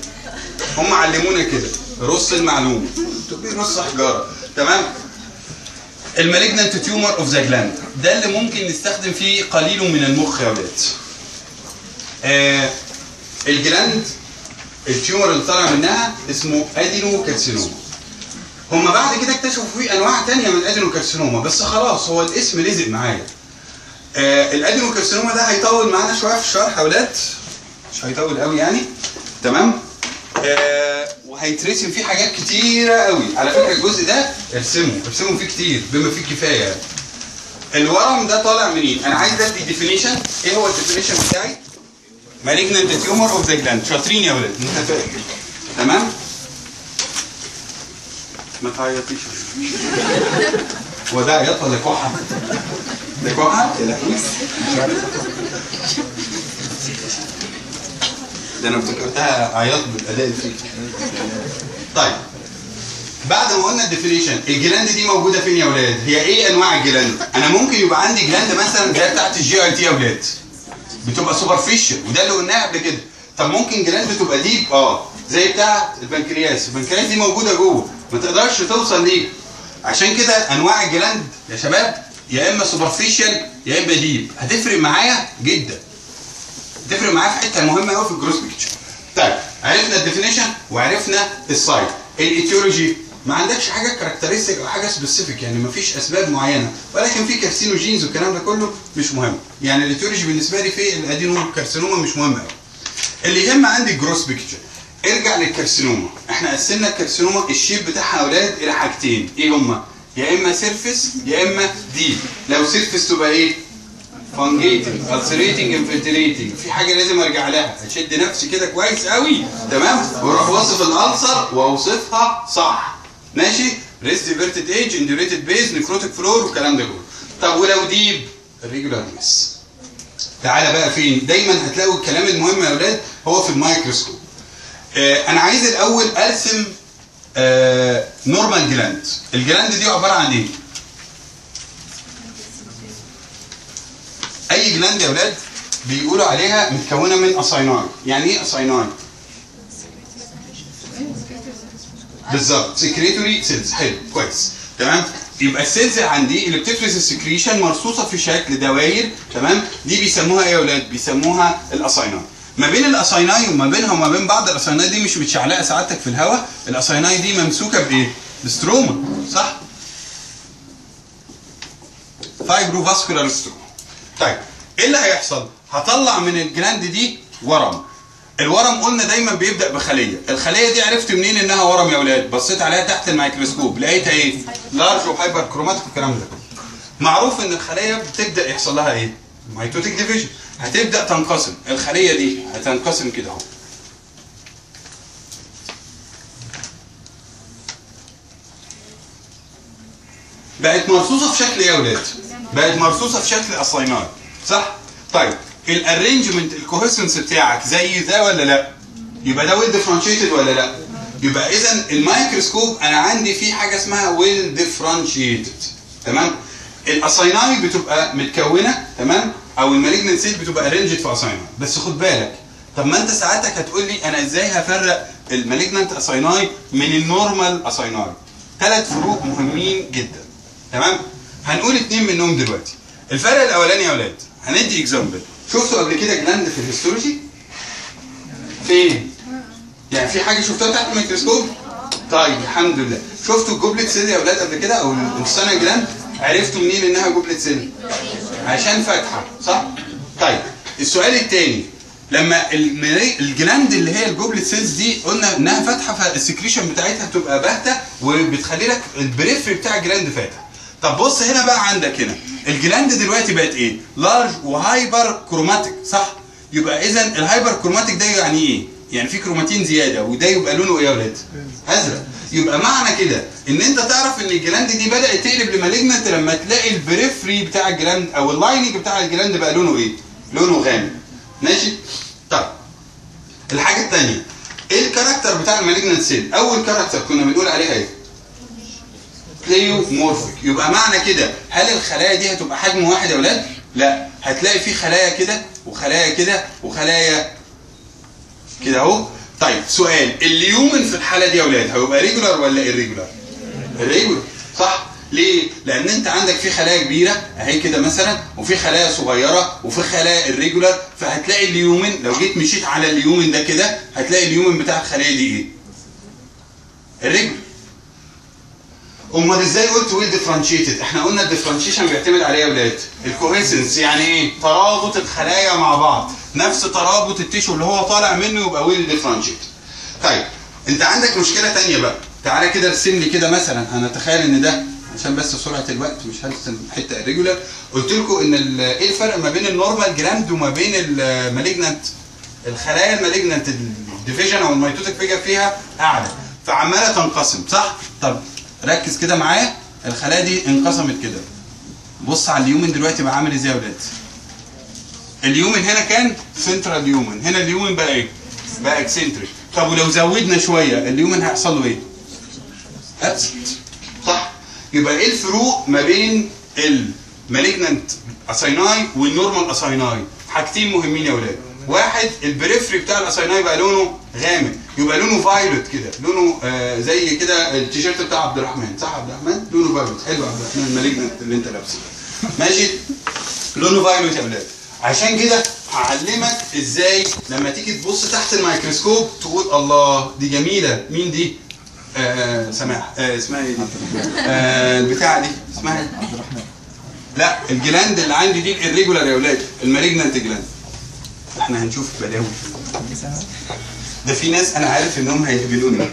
هم علمونا كده. رص المعلومة. تبقى رص حجارة. تمام؟ ال malignant tumor of the gland ده اللي ممكن نستخدم فيه قليل من المخ يا ولاد. آه ال gland ال tumor اللي طالع منها اسمه adenocarcinoma هم بعد كده اكتشفوا فيه أنواع تانية من ال adenocarcinoma بس خلاص هو الاسم لزق معايا. آه ال adenocarcinoma ده هيطول معانا شوية في الشرح يا ولاد. مش هيطول قوي يعني. تمام؟ آه وهيترسم فيه حاجات كتيرة قوي. على فكرة الجزء ده ارسمه ارسمه فيه كتير بما فيه كفاية. يعني. الورم ده طالع منين؟ أنا عايز أدي definition إيه هو ال definition بتاعي؟ malignant tumor of the gland شاطرين يا ولاد. تمام؟ ما تعيطيش. هو ده عياط ولا كحة؟ ده كحة؟ ده أنا افتكرتها عياط بالأداء ال fake طيب. بعد ما قلنا ال definition ال gland دي موجودة فين يا أولاد؟ هي إيه أنواع ال gland؟ أنا ممكن يبقى عندي gland مثلا زي بتاعت ال GIT يا أولاد. بتبقى superficial وده اللي قلناه قبل كده. طب ممكن gland تبقى deep آه. زي بتاعه البنكرياس. البنكرياس دي موجودة جوه. ما تقدرش توصل ليه. عشان كده أنواع ال gland يا شباب يا إما superficial يا إما deep هتفرق معايا جدا. تفرق معايا في حتة مهمة قوي في ال gross picture طيب عرفنا ال definition وعرفنا ال site ال etiology ما عندكش حاجة characteristic أو حاجة specific يعني ما فيش أسباب معينة. ولكن في carcinogens والكلام ده كله مش مهم. يعني ال etiology بالنسبة لي في ال adenocarcinoma مش مهم قوي اللي يهم عندي ال gross picture ارجع لل carcinoma إحنا قسمنا ال carcinoma ال shape بتاعها يا أولاد إلى حاجتين. إيه هما؟ يا إما surface يا إما deep لو surface تبقى إيه؟ fungating ulcerating infiltrating في حاجة لازم أرجع لها. اشد نفسي كده كويس قوي. تمام؟ وأروح واصف ال ulcer وأوصفها صح. ماشي؟ raised everted edge indurated base necrotic floor والكلام ده كله. طب ولو deep irregular mass تعالى بقى فين؟ دايما هتلاقوا الكلام المهم يا أولاد هو في الميكروسكوب. آه أنا عايز الأول أرسم آه normal gland ال gland دي عبارة عن إيه؟ اي gland يا أولاد بيقولوا عليها متكونة من acini يعني إيه acini بالظبط. secretory cells حلو. كويس. تمام؟ يبقى ال cells عندي اللي بتفرز ال secretion مرصوصة في شكل دواير تمام؟ دي بيسموها إيه يا أولاد بيسموها ال acini ما بين ال acini وما بينها وما بين بعض ال acini دي مش متشعلقه سعادتك في الهواء ال acini دي ممسوكة بإيه؟ ب stroma. صح؟ fibrovascular stroma طيب. إيه اللي هيحصل؟ هطلع من ال gland دي ورم. الورم قلنا دايما بيبدأ بخلية. الخلية دي عرفت منين إنها ورم يا أولاد بصيت عليها تحت الميكروسكوب. لقيتها إيه؟ large و hyperchromatic والكلام ده. معروف إن الخلية بتبدأ يحصل لها إيه؟ mitotic division هتبدأ تنقسم. الخلية دي هتنقسم كده أهو. بقت مرصوصة في شكل إيه يا أولاد بقت مرصوصة في شكل acini صح؟ طيب ال arrangement ال cohesiveness بتاعك زي ده ولا لا؟ يبقى ده well differentiated ولا لا؟ يبقى إذا الميكروسكوب أنا عندي فيه حاجة اسمها well differentiated تمام ال acini بتبقى متكونة تمام؟ أو ال malignant cell بتبقى arranged في acini بس خد بالك طب ما أنت ساعتك هتقول لي أنا إزاي هفرق ال malignant acini من ال normal acini ثلاث فروق مهمين جدا تمام؟ هنقول اتنين منهم دلوقتي. الفرق الأولاني يا أولاد هندي example شفتوا قبل كده gland في ال histology فين؟ يعني في حاجة شفتوها تحت الميكروسكوب؟ طيب الحمد لله. شفتوا ال goblet cell يا أولاد قبل كده؟ أو السنة gland؟ عرفتوا منين إنها goblet cell؟ عشان فاتحة صح؟ طيب السؤال الثاني لما ال gland اللي هي ال goblet cells دي قلنا إنها فاتحة فال secretion بتاعتها بتبقى باهتة وبتخلي لك ال periphery بتاع ال gland فاتح. طب بص هنا بقى عندك هنا. ال gland دلوقتي بقت إيه؟ large و hyperchromatic صح؟ يبقى اذا ال hyperchromatic ده يعني إيه؟ يعني في كروماتين زيادة وده يبقى لونه إيه يا ولاد؟ أزرق. يبقى معنى كده إن أنت تعرف إن ال gland دي بدأت تقلب ل malignant لما تلاقي البريفري بتاع الجلاند أو اللايننج بتاع الجلاند بقى لونه إيه؟ لونه غامق. ماشي؟ طيب الحاجة الثانية إيه ال character بتاع ال malignant cell أول character كنا بنقول عليها إيه؟ pleomorphic يبقى معنى كده هل الخلايا دي هتبقى حجم واحد يا ولاد؟ لا. هتلاقي في خلايا كده وخلايا كده وخلايا كده اهو. طيب سؤال. ال lumen في الحالة دي يا ولاد هيبقى regular ولا irregular irregular صح. ليه؟ لأن أنت عندك في خلايا كبيرة أهي كده مثلا وفي خلايا صغيرة وفي خلايا irregular فهتلاقي ال lumen لو جيت مشيت على ال lumen ده كده هتلاقي ال lumen بتاع الخلايا دي إيه؟ irregular امال إزاي قلت well differentiated إحنا قلنا ال differentiation بيعتمد على إيه يا ولاد. ال cohesiveness يعني إيه ترابط الخلايا مع بعض. نفس ترابط ال tissue اللي هو طالع منه يبقى well differentiated طيب انت عندك مشكلة تانية بقى. تعالى كده ارسم لي كده مثلا. أنا أتخيل إن ده عشان بس سرعة الوقت مش هرسم حتة ال irregular قلت لكم إن إيه الفرق ما بين ال normal gland وما بين ال malignant الخلايا ال malignant ال division أو ال mitotic figure فيها أعلى. فعمالة تنقسم صح؟ طب ركز كده معايا الخلايا دي انقسمت كده. بص على ال lumen دلوقتي بقى عامل إزاي يا ولاد؟ ال lumen هنا كان central lumen هنا ال lumen بقى إيه؟ بقى eccentric طب ولو زودنا شوية ال lumen هيحصل له إيه؟ absent صح. يبقى إيه الفروق ما بين ال malignant acini وال normal acini حاجتين مهمين يا ولاد. واحد ال periphery بتاع ال acini بقى لونه غامق. يبقى لونه violet كده. لونه آه زي كده التيشيرت بتاع عبد الرحمن. صح عبد الرحمن؟ لونه violet. حلو عبد الرحمن. ال malignant اللي انت لابسه. ماشي؟ لونه violet يا ولاد. عشان كده هعلمك إزاي لما تيجي تبص تحت الميكروسكوب تقول الله دي جميلة. مين دي؟ آه سماح آه اسمها إيه دي؟ آه البتاعة دي. اسمها إيه؟ عبد الرحمن. لا ال gland اللي عندي دي irregular يا أولاد ال malignant gland. إحنا هنشوف بلاوي ده في ناس أنا عارف إنهم هيهبلوني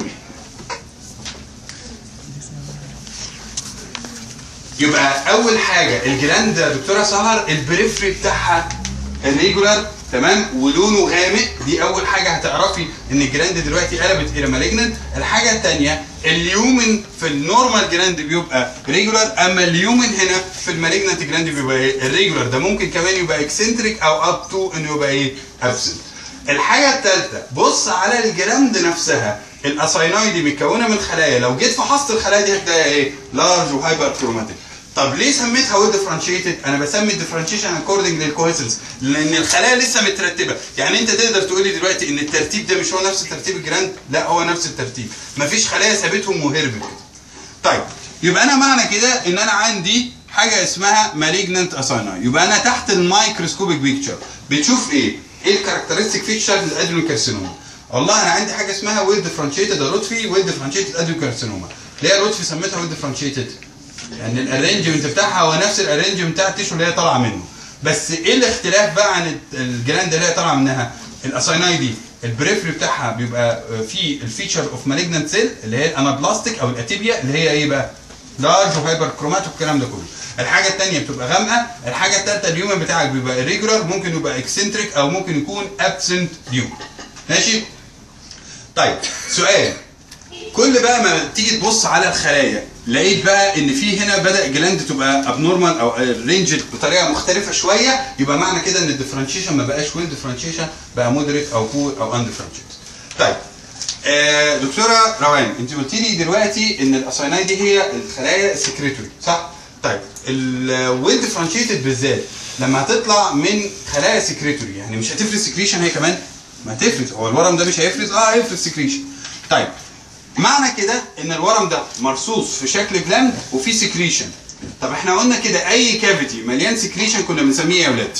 يبقى أول حاجة ال gland يا دكتورة سهر ال periphery بتاعها irregular تمام؟ ولونه غامق دي أول حاجة هتعرفي إن ال gland دلوقتي قلبت إلى malignant الحاجة الثانية ال lumen في ال normal gland بيبقى regular أما ال lumen هنا في ال malignant gland بيبقى إيه؟ irregular. ده ممكن كمان يبقى eccentric أو up to إنه يبقى إيه؟ absent الحاجة الثالثه بص على ال gland نفسها ال acini متكونه من خلايا لو جيت فحصت الخلايا دي هتلاقيها إيه large و hyperchromatic طب ليه سميتها well differentiated؟ أنا بسمي ال differentiation according لل cohesiveness لأن الخلايا لسه مترتبة، يعني أنت تقدر تقول لي دلوقتي إن الترتيب ده مش هو نفس ترتيب ال gland؟ لا هو نفس الترتيب، مفيش خلايا سابتهم وهرب كده. طيب يبقى أنا معنى كده إن أنا عندي حاجة اسمها malignant acini، يبقى أنا تحت ال microscopic picture بتشوف إيه؟ إيه ال characteristic feature لل adenocarcinoma؟ والله أنا عندي حاجة اسمها well differentiated لطفي well differentiated adenocarcinoma. ليه يا لطفي سميتها well differentiated؟ لأن ال arrangement بتاعها هو نفس ال arrangement بتاع ال tissue اللي هي طالعة منه بس إيه الاختلاف بقى عن ال gland اللي هي طالعة منها ال acini دي ال periphery بتاعها بيبقى في ال feature of malignant cell اللي هي ال anaplastic أو ال atypia اللي هي إيه بقى large و hyperchromatic والكلام ده كله. الحاجة الثانية بتبقى غامقة الحاجة الثالثه ال lumen بتاعك بيبقى irregular ممكن يبقى eccentric أو ممكن يكون absent due ماشي؟ طيب سؤال. كل بقى ما تيجي تبص على الخلايا لقيت بقى إن في هنا بدأ ال gland تبقى abnormal arranged بطريقة مختلفة شوية يبقى معنى كده إن ال differentiation ما بقاش well differentiation بقى moderate أو poor أو un طيب آه دكتورة روان انت قلت لي دلوقتي إن ال acini دي هي الخلايا ال secretory صح؟ طيب ال well differentiated بالذات لما هتطلع من خلايا secretory يعني مش هتفرز secretion هي كمان؟ ما هتفرز هو الورم ده مش هيفرز؟ آه هيفرز secretion طيب معنى كده إن الورم ده مرصوص في شكل gland وفي secretion طب إحنا قلنا كده أي cavity مليان secretion كنا بنسميه إيه يا أولاد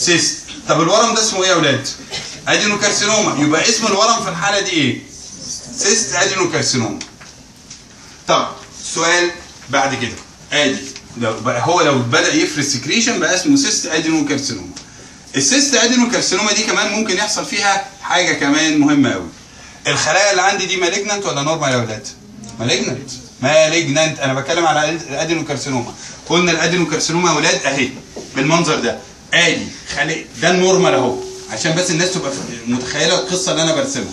cyst طب الورم ده اسمه إيه يا أولاد adenocarcinoma. يبقى اسم الورم في الحالة دي إيه؟ cystadenocarcinoma طب سؤال بعد كده. آدي لو هو لو بدأ يفرز secretion بقى اسمه cystadenocarcinoma ال cystadenocarcinoma دي كمان ممكن يحصل فيها حاجة كمان مهمة قوي الخلايا اللي عندي دي malignant ولا normal يا أولاد؟ malignant malignant أنا بتكلم على ال adenocarcinoma قلنا ال adenocarcinoma يا أولاد أهي بالمنظر ده. آدي خلي ده ال normal أهو. عشان بس الناس تبقى متخيلة القصة اللي أنا برسمها.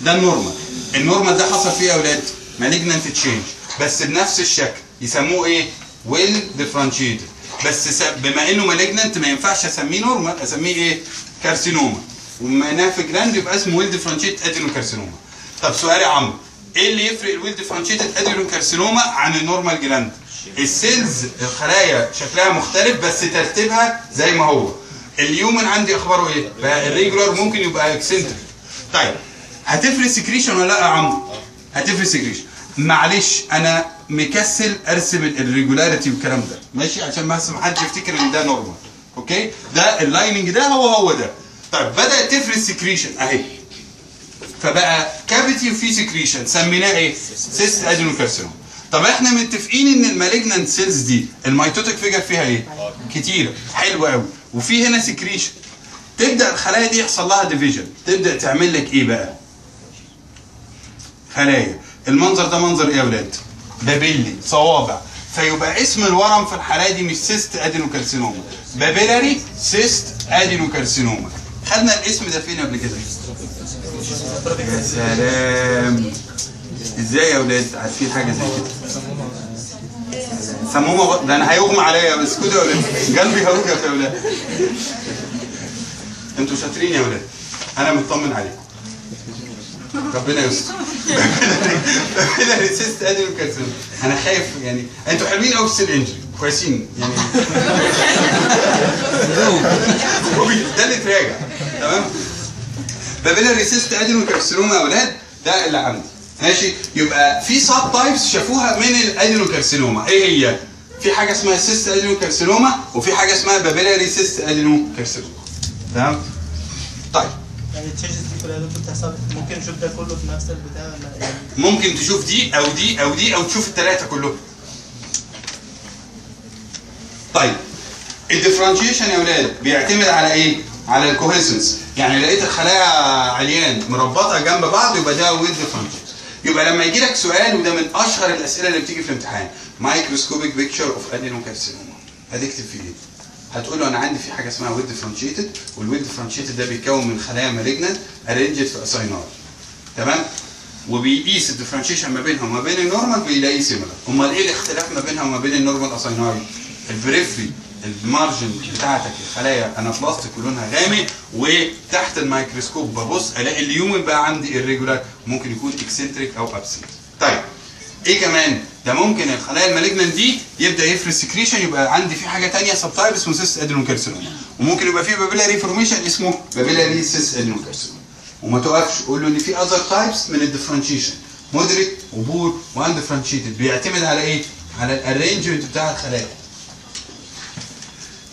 ده ال normal. ال normal ده حصل فيه يا أولاد malignant change بس بنفس الشكل. يسموه إيه؟ well differentiated بس بما إنه malignant ما ينفعش أسميه normal أسميه إيه؟ carcinoma انها في gland يبقى اسمه well differentiated adenocarcinoma طب سؤال يا عمرو. إيه اللي يفرق ال well differentiated adenocarcinoma عن ال normal gland؟ ال cells الخلايا شكلها مختلف بس ترتيبها زي ما هو. ال lumen عندي أخباره إيه؟ بقى irregular ممكن يبقى eccentric طيب. هتفرز secretion ولا لا يا عمرو؟ هتفرز secretion معلش أنا مكسل أرسم irregularity والكلام ده. ماشي؟ عشان بس ما حدش يفتكر إن ده normal okay؟ ده ال lining ده هو هو ده. طيب بدأت تفرز secretion أهي. فبقى cavity وفي secretion سميناه إيه؟ cystadenocarcinoma طب إحنا متفقين إن ال malignant cells دي ال mitotic figure فيها إيه؟ كتيرة. حلوة قوي وفي هنا secretion تبدأ الخلايا دي يحصل لها division تبدأ تعمل لك إيه بقى؟ خلايا المنظر ده منظر إيه يا أولاد؟ papillae صوابع. فيبقى اسم الورم في الحالة دي مش cystadenocarcinoma papillary cystadenocarcinoma خدنا الاسم ده فين قبل كده؟ يا سلام. إزاي يا أولاد عارفين حاجة زي كده؟ سمومة بق- ده أنا هيغمى عليا بس كده يا أولاد قلبي هيوقف يا أولاد أنتوا شاطرين يا أولاد أنا مطمن عليكم. ربنا يستر. papillary cystadenocarcinoma أنا خايف يعني. أنتوا حلوين قوي في ال cell injury كويسين. يعني. ده اللي تراجع. تمام؟ papillary cystadenocarcinoma يا أولاد ده اللي عندي. ماشي؟ يبقى في subtypes شافوها من ال adenocarcinoma إيه هي؟ في حاجة اسمها cystadenocarcinoma وفي حاجة اسمها papillary cystadenocarcinoma تمام؟ طيب. يعني بتحصل ممكن نشوف ده كله في نفس البتاع يعني ممكن تشوف دي أو دي أو دي أو تشوف الثلاثه كلهم. طيب ال differentiation يا أولاد بيعتمد على إيه؟ على ال cohesiveness يعني لقيت الخلايا عليان مربطة جنب بعض يبقى ده well differentiation يبقى لما يجي لك سؤال وده من أشهر الأسئلة اللي بتيجي في الامتحان. microscopic picture of adenocarcinoma هتكتب فيه إيه هتقول له أنا عندي في حاجة اسمها well differentiated وال well differentiated ده بيتكون من خلايا malignant arranged في acinar تمام؟ وبيقيس ال differentiation ما بينها وما بين ال normal بيلاقيه similar أمال إيه الاختلاف ما بينها وما بين ال normal acinar ال periphery ال margin بتاعتك الخلايا anaplastic ولونها غامق وتحت الميكروسكوب ببص ألاقي ال lumen بقى عندي irregular ممكن يكون eccentric أو absent طيب إيه كمان؟ ده ممكن الخلايا ال malignant دي يبدأ يفرز secretion يبقى عندي في حاجة ثانية subtype اسمه cystadenocarcinoma وممكن يبقى في papillary formation اسمه papillary cystadenocarcinoma وما توقفش قول له إن في other types من ال differentiation moderate و poor و undifferentiated بيعتمد على إيه؟ على ال arrangement بتاع الخلايا.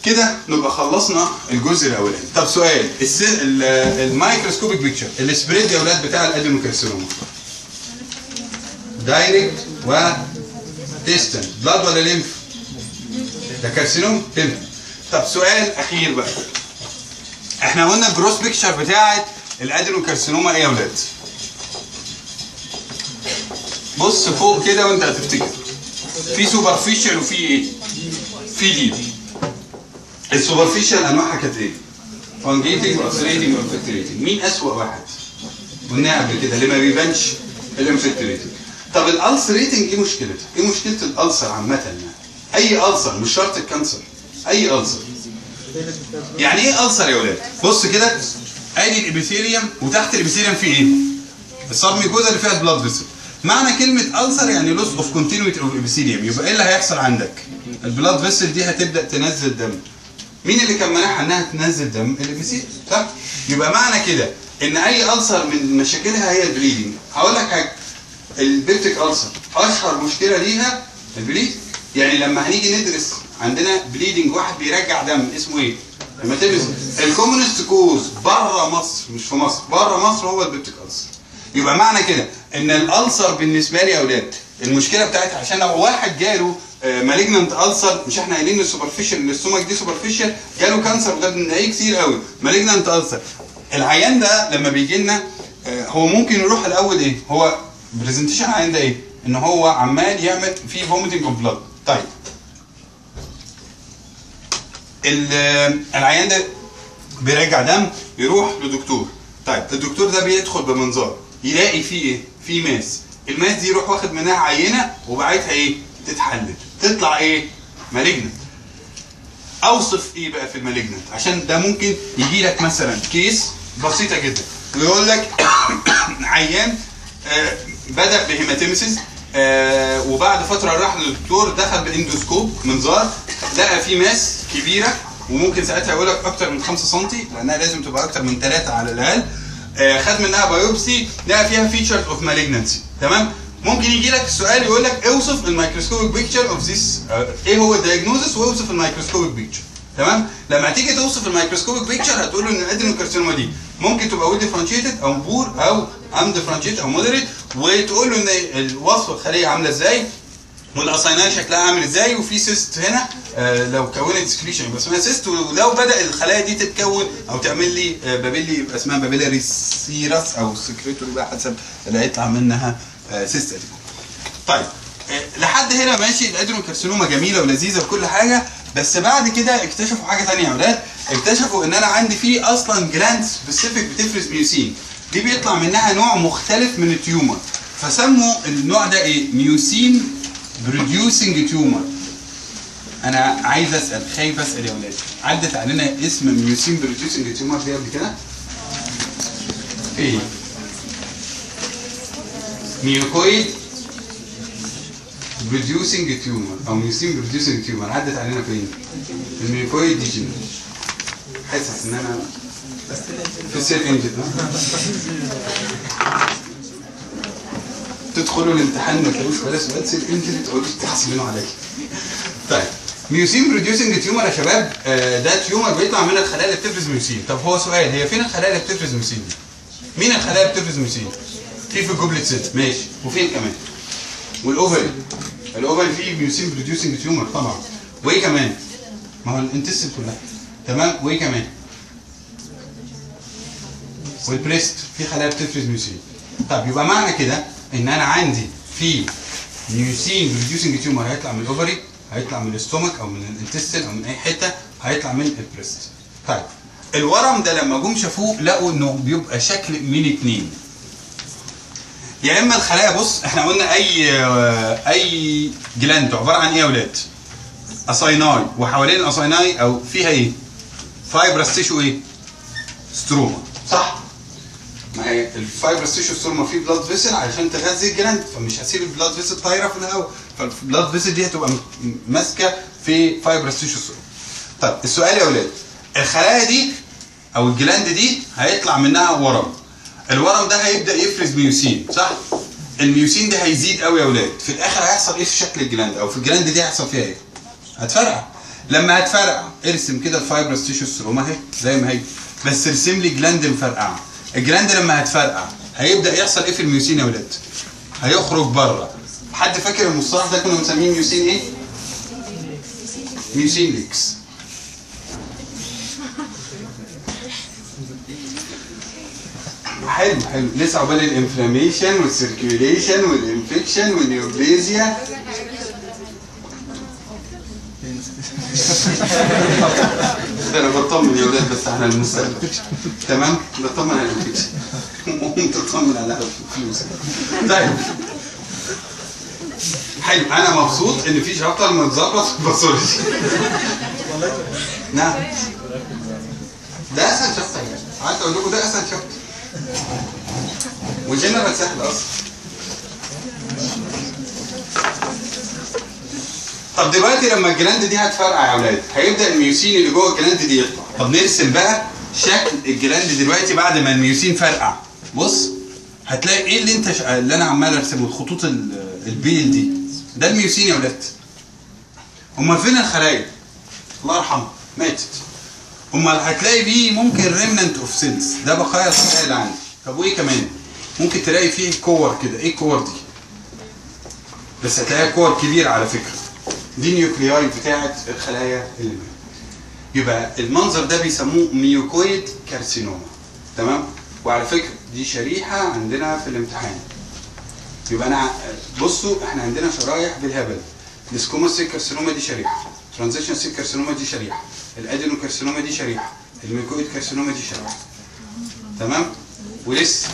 كده نبقى خلصنا الجزء الأولاني. طب سؤال الس... ال- ال microscopic picture ال spread يا أولاد بتاع ال adenocarcinoma direct و distant blood ولا lymph ده carcinoma lymph طب سؤال أخير بقى. إحنا قلنا ال gross picture بتاعت ال adenocarcinoma إيه يا أولاد بص فوق كده وأنت هتفتكر في superficial وفي إيه؟ في deep ال superficial أنواعها كانت إيه؟ fungating و infiltrating مين أسوأ واحد؟ قلناها قبل كده. اللي ما بيبانش ال infiltrating طب ال ulcerating إيه مشكلتها إيه مشكلة ال ulcer عامة يعني؟ أي ulcer مش شرط ال cancer أي ulcer. يعني إيه ulcer يا ولاد؟ بص كده آدي ال epithelium وتحت ال epithelium في إيه؟ ال submucosa اللي فيها ال blood vessel معنى كلمة ulcer يعني loss of continuity of epithelium يبقى إيه اللي هيحصل عندك؟ ال blood vessel دي هتبدأ تنزل دم. مين اللي كان منعها إنها تنزل دم؟ ال epithelium صح يبقى معنى كده إن أي ulcer من مشاكلها هي ال bleeding هقول لك حاجة. ال peptic ulcer أشهر مشكلة ليها ال bleed. يعني لما هنيجي ندرس عندنا bleeding واحد بيرجع دم اسمه إيه؟ hematemesis ال commonest cause بره مصر مش في مصر بره مصر هو ال peptic ulcer يبقى معنى كده إن ال ulcer بالنسبة لي يا أولاد المشكلة بتاعتها عشان لو واحد جاله malignant ulcer مش إحنا قايلين ال superficial إن السمك دي superficial جاله cancer وده بنلاقيه كتير قوي. malignant ulcer العيان ده لما بيجي لنا آه، هو ممكن يروح الأول إيه؟ هو presentation العيان ده إيه ان هو عمال يعمل فيه vomiting of blood طيب. ال- العيان ده بيرجع دم يروح لدكتور. طيب الدكتور ده بيدخل بمنظار يلاقي فيه إيه؟ فيه mass. ال mass دي يروح واخد منها عينة وبعدها إيه؟ تتحلل. تطلع إيه؟ malignant أوصف إيه بقى في ال malignant عشان ده ممكن يجي لك مثلا case بسيطة جدا. ويقول لك عيان آه، بدأ ب hematemesis آه، وبعد فترة راح للدكتور دخل ب endoscope منظار لقى في mass كبيرة وممكن ساعتها يقول لك أكتر من 5 سم لأنها لازم تبقى أكتر من 3 على الأقل. آه، خد منها biopsy لقى فيها features of malignancy تمام؟ ممكن يجي لك السؤال يقول لك اوصف ال microscopic picture of this إيه هو ال diagnosis واوصف ال microscopic picture تمام؟ لما تيجي توصف ال microscopic picture هتقول له إن ال adenocarcinoma دي. ممكن تبقى well differentiated أو poor أو undifferentiated أو moderate وتقول له إن اوصف الخليه عاملة إزاي وال acini شكلها عامل إزاي وفي cyst هنا آه لو كونت secretion يبقى اسمها cyst ولو بدأ الخلايا دي تتكون أو تعمل لي آه papillae يبقى اسمها papillary serous أو secretory بقى حسب اللي هيطلع منها آه cyst. طيب آه لحد هنا ماشي ال adenocarcinoma جميلة ولذيذة وكل حاجة بس بعد كده اكتشفوا حاجة ثانية يا أولاد اكتشفوا إن أنا عندي فيه أصلا gland specific بتفرز mucin دي بيطلع منها نوع مختلف من ال tumor. فسموا النوع ده إيه؟ mucin producing tumor أنا عايز أسأل خايف أسأل يا أولاد عدت علينا اسم mucin producing tumor دي قبل كده؟ إيه؟ mucoid producing tumor أو mucin producing tumor عدت علينا فين؟ ال mucoid دي جينر حاسس إن أنا تدخلوا الامتحان ما تلاقوش ولا سؤال cell injury تقولوا تحاسبينه عليك. طيب. mucin producing tumor يا شباب. آه، ده tumor بيطلع من الخلايا اللي بتفرز mucin طب هو سؤال هي فين الخلايا اللي بتفرز mucin دي مين الخلايا اللي بتفرز mucin في في ال goblet cell ماشي. وفين كمان؟ وال ovary ال ovary فيه mucin producing tumor طبعا. وإيه كمان؟ ما هو ال intestine كلها. تمام؟ وإيه كمان؟ وال breast في خلايا بتفرز mucin طب يبقى معنى كده إن أنا عندي في mucin producing tumor هيطلع من ال ovary هيطلع من ال stomach أو من ال intestine أو من أي حتة هيطلع من ال breast طيب الورم ده لما جم شافوه لقوا إنه بيبقى شكل من اتنين يا إما الخلايا بص إحنا قلنا أي أي gland عبارة عن إيه يا أولاد؟ acini وحوالين ال acini أو فيها إيه؟ fibrous tissue إيه؟ stroma صح؟ ما هي ال fibrous tissue stroma فيه blood vessel علشان تغذي ال gland فمش هسيب ال blood vessel طايرة في الهواء. فال blood vessel دي هتبقى ماسكة في fibrous tissue stroma طيب السؤال يا أولاد الخلايا دي أو ال gland دي هيطلع منها ورم. الورم ده هيبدأ يفرز mucin صح؟ ال mucin ده هيزيد قوي يا أولاد في الآخر هيحصل إيه في شكل ال gland؟ أو في ال gland دي هيحصل فيها إيه؟ هتفرقع. لما هتفرقع ارسم كده ال fibrous tissue stroma أهي زي ما هي. بس ارسم لي gland مفرقعة. ال gland لما هتفرقع هيبدأ يحصل إيه في ال mucin يا أولاد هيخرج بره. حد فاكر المصطلح ده كنا بنسميه mucin إيه؟ mucin lakes حلو حلو. لسه عقبال الإنفلاميشن والسيركيوليشن والانفكشن والنيوبليزيا أنا بطمن يا ولاد بس على المستقبل تمام؟ بطمن على ال infection وانت تطمن على الفلوس. طيب. حلو. أنا مبسوط إن في chapter متظبط في ال pathology نعم. ده أسهل chapter. قعدت أقول لكم ده أسهل chapter. و general سهل أصلا. طب دلوقتي لما ال gland دي هتفرقع يا أولاد هيبدأ ال mucin اللي جوه ال gland دي يطلع طب نرسم بقى شكل ال gland دلوقتي بعد ما ال mucin فرقع. بص هتلاقي إيه اللي انت ش... اللي أنا عمال ارسمه الخطوط ال- ال pale دي. ده ال mucin يا أولاد امال فين الخلايا؟ الله يرحمه. ماتت. امال هتلاقي فيه ممكن remnant of cells ده بقايا الخلايا اللي عندي. طب وإيه كمان؟ ممكن تلاقي فيه كور كده. إيه الكور دي؟ بس هتلاقيها كور كبيرة على فكرة. دي nuclei بتاعت الخلايا اللي. يبقى المنظر ده بيسموه mucoid carcinoma. تمام؟ وعلى فكرة دي شريحة عندنا في الامتحان. يبقى أنا بصوا إحنا عندنا شرايح بالهبل. ال squamous carcinoma دي شريحة. transitional cell carcinoma دي شريحة. ال adenocarcinoma دي شريحة. ال mucoid carcinoma دي شريحة. تمام؟ ولسه.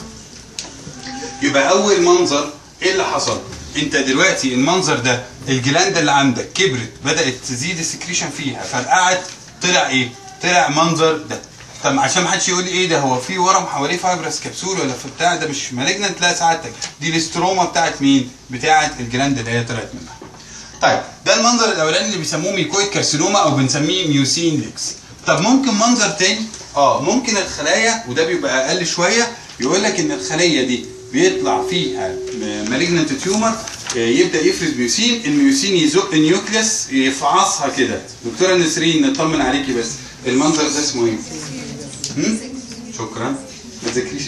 يبقى أول منظر إيه اللي حصل؟ انت دلوقتي المنظر ده ال gland اللي عندك كبرت بدأت تزيد ال secretion فيها فرقعت طلع إيه؟ طلع منظر ده. طب عشان ما حدش يقول إيه ده هو في ورم حواليه fibrous capsule ولا في بتاع؟ ده مش malignant لا سعادتك دي ال stroma بتاعت مين؟ بتاعت ال gland اللي هي طلعت منها. طيب ده المنظر الأولاني اللي بيسموه mucoid carcinoma أو بنسميه mucin lakes طب ممكن منظر تاني؟ آه ممكن الخلايا وده بيبقى أقل شوية يقول لك إن الخلية دي بيطلع فيها malignant tumor يبدأ يفرز mucin ال mucin يزق ال nucleus يفعصها كده. دكتورة نسرين نطمن عليكي بس. المنظر ده اسمه إيه؟ شكرا. ما تذاكريش.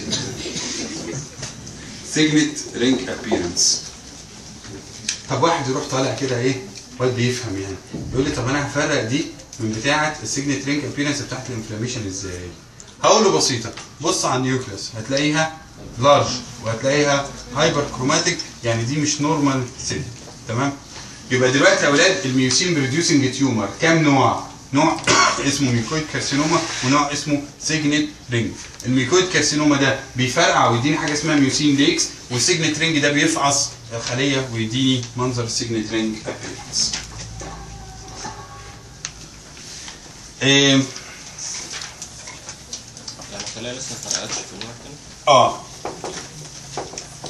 signet ring appearance طب واحد يروح طالع كده إيه؟ واد بيفهم يعني. يقول لي طب أنا هفرق دي من بتاعة ال signet ring appearance بتاعت ال inflammation إزاي؟ هقول له بسيطة. بص على ال nucleus هتلاقيها large وهتلاقيها hyperchromatic يعني دي مش normal cell تمام؟ يبقى دلوقتي يا أولاد ال mucin producing tumor كام نوع؟ نوع اسمه mucoid carcinoma ونوع اسمه signet ring ال mucoid carcinoma ده بيفرقع ويديني حاجة اسمها mucin lakes وال signet ring ده بيفعص الخلية ويديني منظر ال signet ring appearance إيه؟ يعني الخلايا لسه ما فرقتش في آه.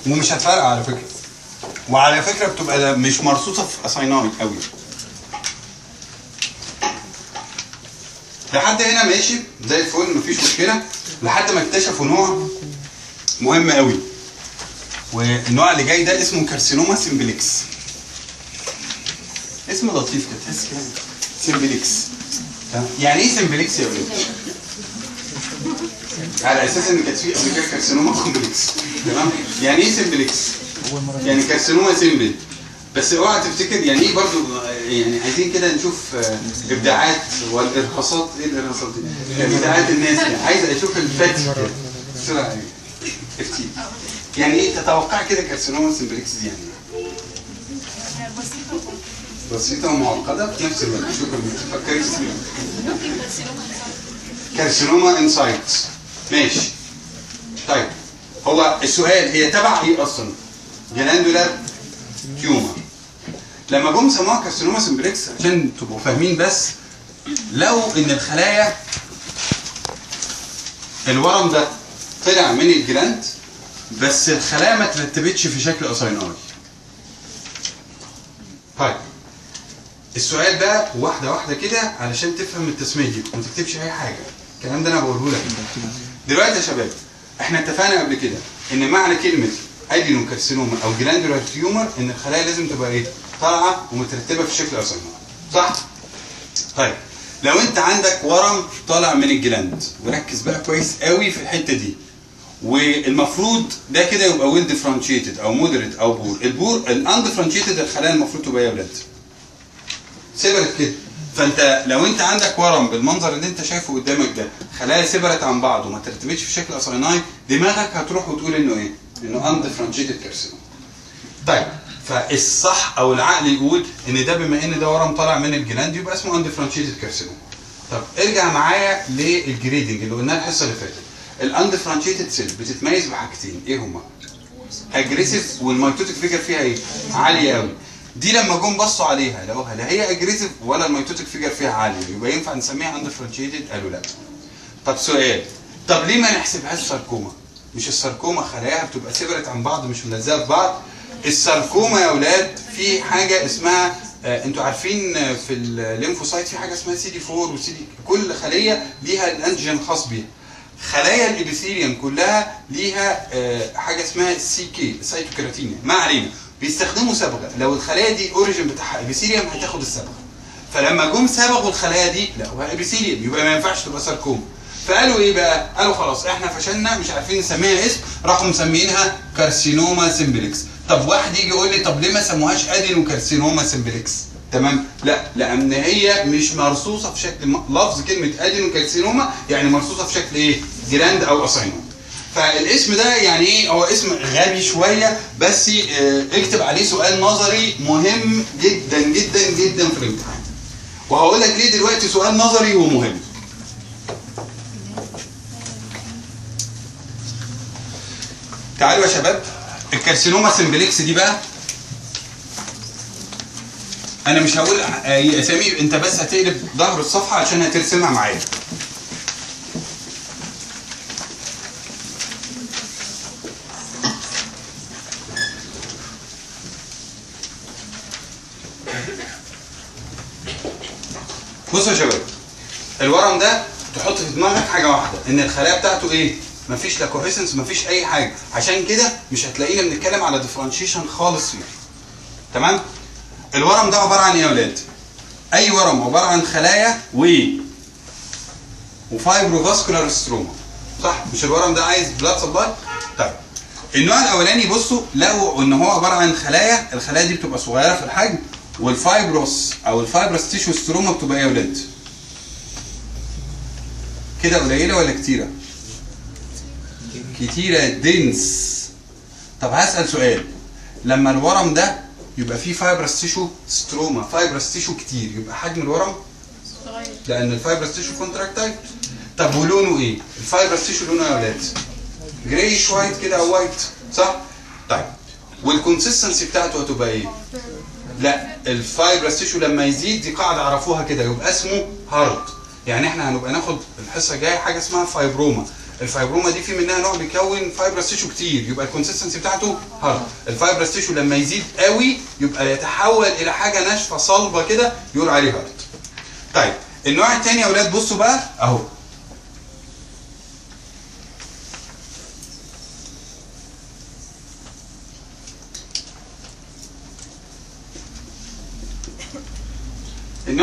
ومش هتفرق على فكرة. وعلى فكرة بتبقى مش مرصوصة في acini قوي. لحد هنا ماشي زي الفل مفيش مشكلة. لحد ما اكتشفوا نوع مهم قوي. والنوع اللي جاي ده اسمه carcinoma simplex اسم لطيف كده. تحس كده. تمام؟ يعني إيه simplex يا ولاد؟ على أساس إن كانت في قبل كده carcinoma complex تمام؟ يعني إيه simplex يعني carcinoma simple بس اوعى تفتكر يعني إيه برضو يعني عايزين كده نشوف آه، إبداعات والإرهاصات. إيه الإرهاصات دي؟ إبداعات الناس يعني. عايز أشوف الفتي بسرعة. يعني. يعني إيه؟ تتوقع كده carcinoma simplex دي يعني؟ بسيطة ومعقدة في نفس الوقت. شكرا. ما تفكريش فيها carcinoma in situ ماشي. طيب. هو السؤال هي تبع إيه أصلا؟ glandular tumor لما جم سموها carcinoma simplex عشان تبقوا فاهمين بس لقوا إن الخلايا الورم ده طلع من ال gland بس الخلايا ما ترتبتش في شكل acini طيب السؤال ده واحدة واحدة كده علشان تفهم التسمية دي وما تكتبش أي حاجة. الكلام ده أنا بقوله لك. دلوقتي يا شباب إحنا اتفقنا قبل كده إن معنى كلمة adenocarcinoma أو glandular tumor إن الخلايا لازم تبقى إيه؟ طالعة ومترتبة في شكل acini صح؟ طيب. لو أنت عندك ورم طالع من ال gland وركز بقى كويس قوي في الحتة دي. والمفروض ده كده يبقى well differentiated أو moderate أو poor ال poor ال undifferentiated الخلايا المفروض تبقى إيه يا ولاد. separate كده. فانت لو انت عندك ورم بالمنظر اللي انت شايفه قدامك ده خلايا separate عن بعض وما ترتبتش في شكل acini دماغك هتروح وتقول إنه إيه؟ إنه undifferentiated carcinoma طيب فالصح أو العقل يقول إن ده بما إن ده ورم طالع من ال gland يبقى اسمه undifferentiated carcinoma طب ارجع معايا لل grading اللي قلناه الحصة اللي فاتت ال undifferentiated cell بتتميز بحاجتين إيه هما؟ aggressive وال mitotic figure فيها إيه؟ عالية قوي دي لما جم بصوا عليها لقوها لا هي aggressive ولا ال mitotic figure فيها عاليه يبقى ينفع نسميها اندفرنشيتد قالوا لا. طب سؤال طب ليه ما نحسبهاش ساركوما؟ مش الساركوما خلاياها بتبقى separate عن بعض مش ملزقه في بعض؟ الساركوما يا أولاد في حاجة اسمها آه أنتوا عارفين آه، في ال lymphocyte في حاجة اسمها سي دي 4 وسي دي كل خلية ليها ال antigen الخاص بيها. خلايا ال epithelium كلها ليها آه، حاجة اسمها ال CK cytokeratin يا ما علينا. بيستخدموا صبغه لو الخلايا دي origin بتاعها epithelium هتاخد الصبغه فلما جم صبغوا الخلايا دي لقوها epithelium يبقى ما ينفعش تبقى ساركوما فقالوا إيه بقى؟ قالوا خلاص إحنا فشلنا مش عارفين نسميها اسم راحوا مسمينها carcinoma simplex طب واحد يجي يقول لي طب ليه ما سموهاش adenocarcinoma simplex تمام؟ لا لأن هي مش مرصوصة في شكل لفظ كلمة adenocarcinoma يعني مرصوصة في شكل إيه؟ gland أو acinus فالاسم ده يعني إيه؟ هو اسم غبي شوية بس آه اكتب عليه سؤال نظري مهم جدا جدا جدا في الامتحان. وهقول لك ليه دلوقتي سؤال نظري ومهم. تعالوا يا شباب الكارسينوما سمبلكس دي بقى. أنا مش هقول آه، اسامي أنت بس هتقلب ظهر الصفحة عشان هترسمها معايا. بصوا يا شباب الورم ده تحط في دماغك حاجة واحدة إن الخلايا بتاعته إيه؟ مفيش لا cohesiveness مفيش أي حاجة عشان كده مش هتلاقينا بنتكلم على differentiation خالص فيه. تمام؟ الورم ده عبارة عن إيه يا أولاد؟ أي ورم عبارة عن خلايا و و fibrovascular stroma صح؟ مش الورم ده عايز blood supply طيب النوع الأولاني بصوا لقوا إن هو عبارة عن خلايا الخلايا دي بتبقى صغيرة في الحجم وال fibrous أو ال fibrous tissue stroma بتبقى إيه يا أولاد كده قليلة ولا كتيرة؟ كتيرة dense. طب هسأل سؤال. لما الورم ده يبقى فيه fibrous tissue stroma fibrous tissue كتير يبقى حجم الورم؟ لأن ال fibrous tissue contractile. طب ولونه إيه؟ ال fibrous tissue لونه يا أولاد greyish white كده أو white صح؟ طيب. وال consistency بتاعته هتبقى إيه؟ لا ال fibrous tissue لما يزيد دي قاعدة عرفوها كده يبقى اسمه hard. يعني إحنا هنبقى ناخد الحصة الجاية حاجة اسمها fibroma. ال fibroma دي في منها نوع بيكون fibrous tissue كتير يبقى ال consistency بتاعته hard. ال fibrous tissue لما يزيد قوي يبقى يتحول إلى حاجة ناشفة صلبة كده يقول عليه hard. طيب النوع الثاني يا أولاد بصوا بقى أهو.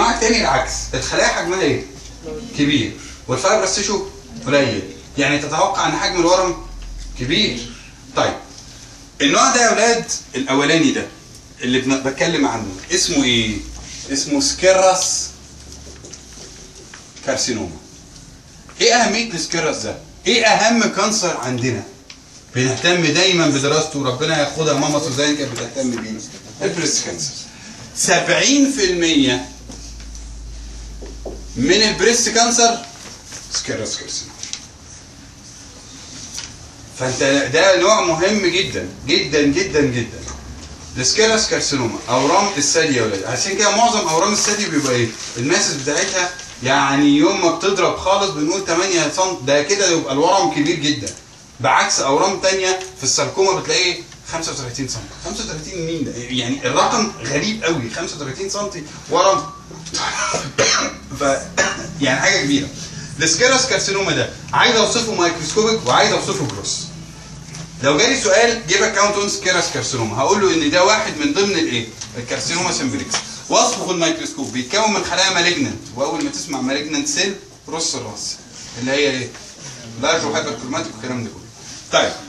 النوع الثاني العكس. الخلايا حجمها إيه؟ كبير. وال fibrous tissue قليل. يعني تتوقع إن حجم الورم كبير. طيب. النوع ده يا أولاد الأولاني ده اللي بتكلم عنه اسمه إيه؟ اسمه scirrhous carcinoma. إيه أهمية ال scirrhous ده؟ إيه أهم cancer عندنا؟ بنهتم دايما بدراسته وربنا ياخدها ماما سوزان كانت بتهتم بيه. ال breast cancer. 70% من ال breast cancer؟ scirrhous carcinoma فانت ده نوع مهم جدا جدا جدا جدا. ال scirrhous carcinoma أورام الثدي يا ولاد. عشان كده معظم أورام الثدي بيبقى إيه؟ ال masses بتاعتها يعني يوم ما بتضرب خالص بنقول 8 سم ده كده يبقى الورم كبير جدا. بعكس أورام تانية في الساركوما بتلاقيه 35 سم. 35 مين ده؟ يعني الرقم غريب قوي. 35 سم ورم. ف يعني حاجة كبيرة. ال scirrhous carcinoma ده عايز أوصفه microscopic وعايز أوصفه gross لو جالي سؤال give account on scirrhous carcinoma هقول له إن ده واحد من ضمن الإيه؟ ال carcinoma simplex وصفه في الميكروسكوب. بيتكون من خلايا malignant وأول ما تسمع malignant cell رص الرصة اللي هي إيه؟ لارج وهايبر كروماتيك والكلام ده كله. طيب.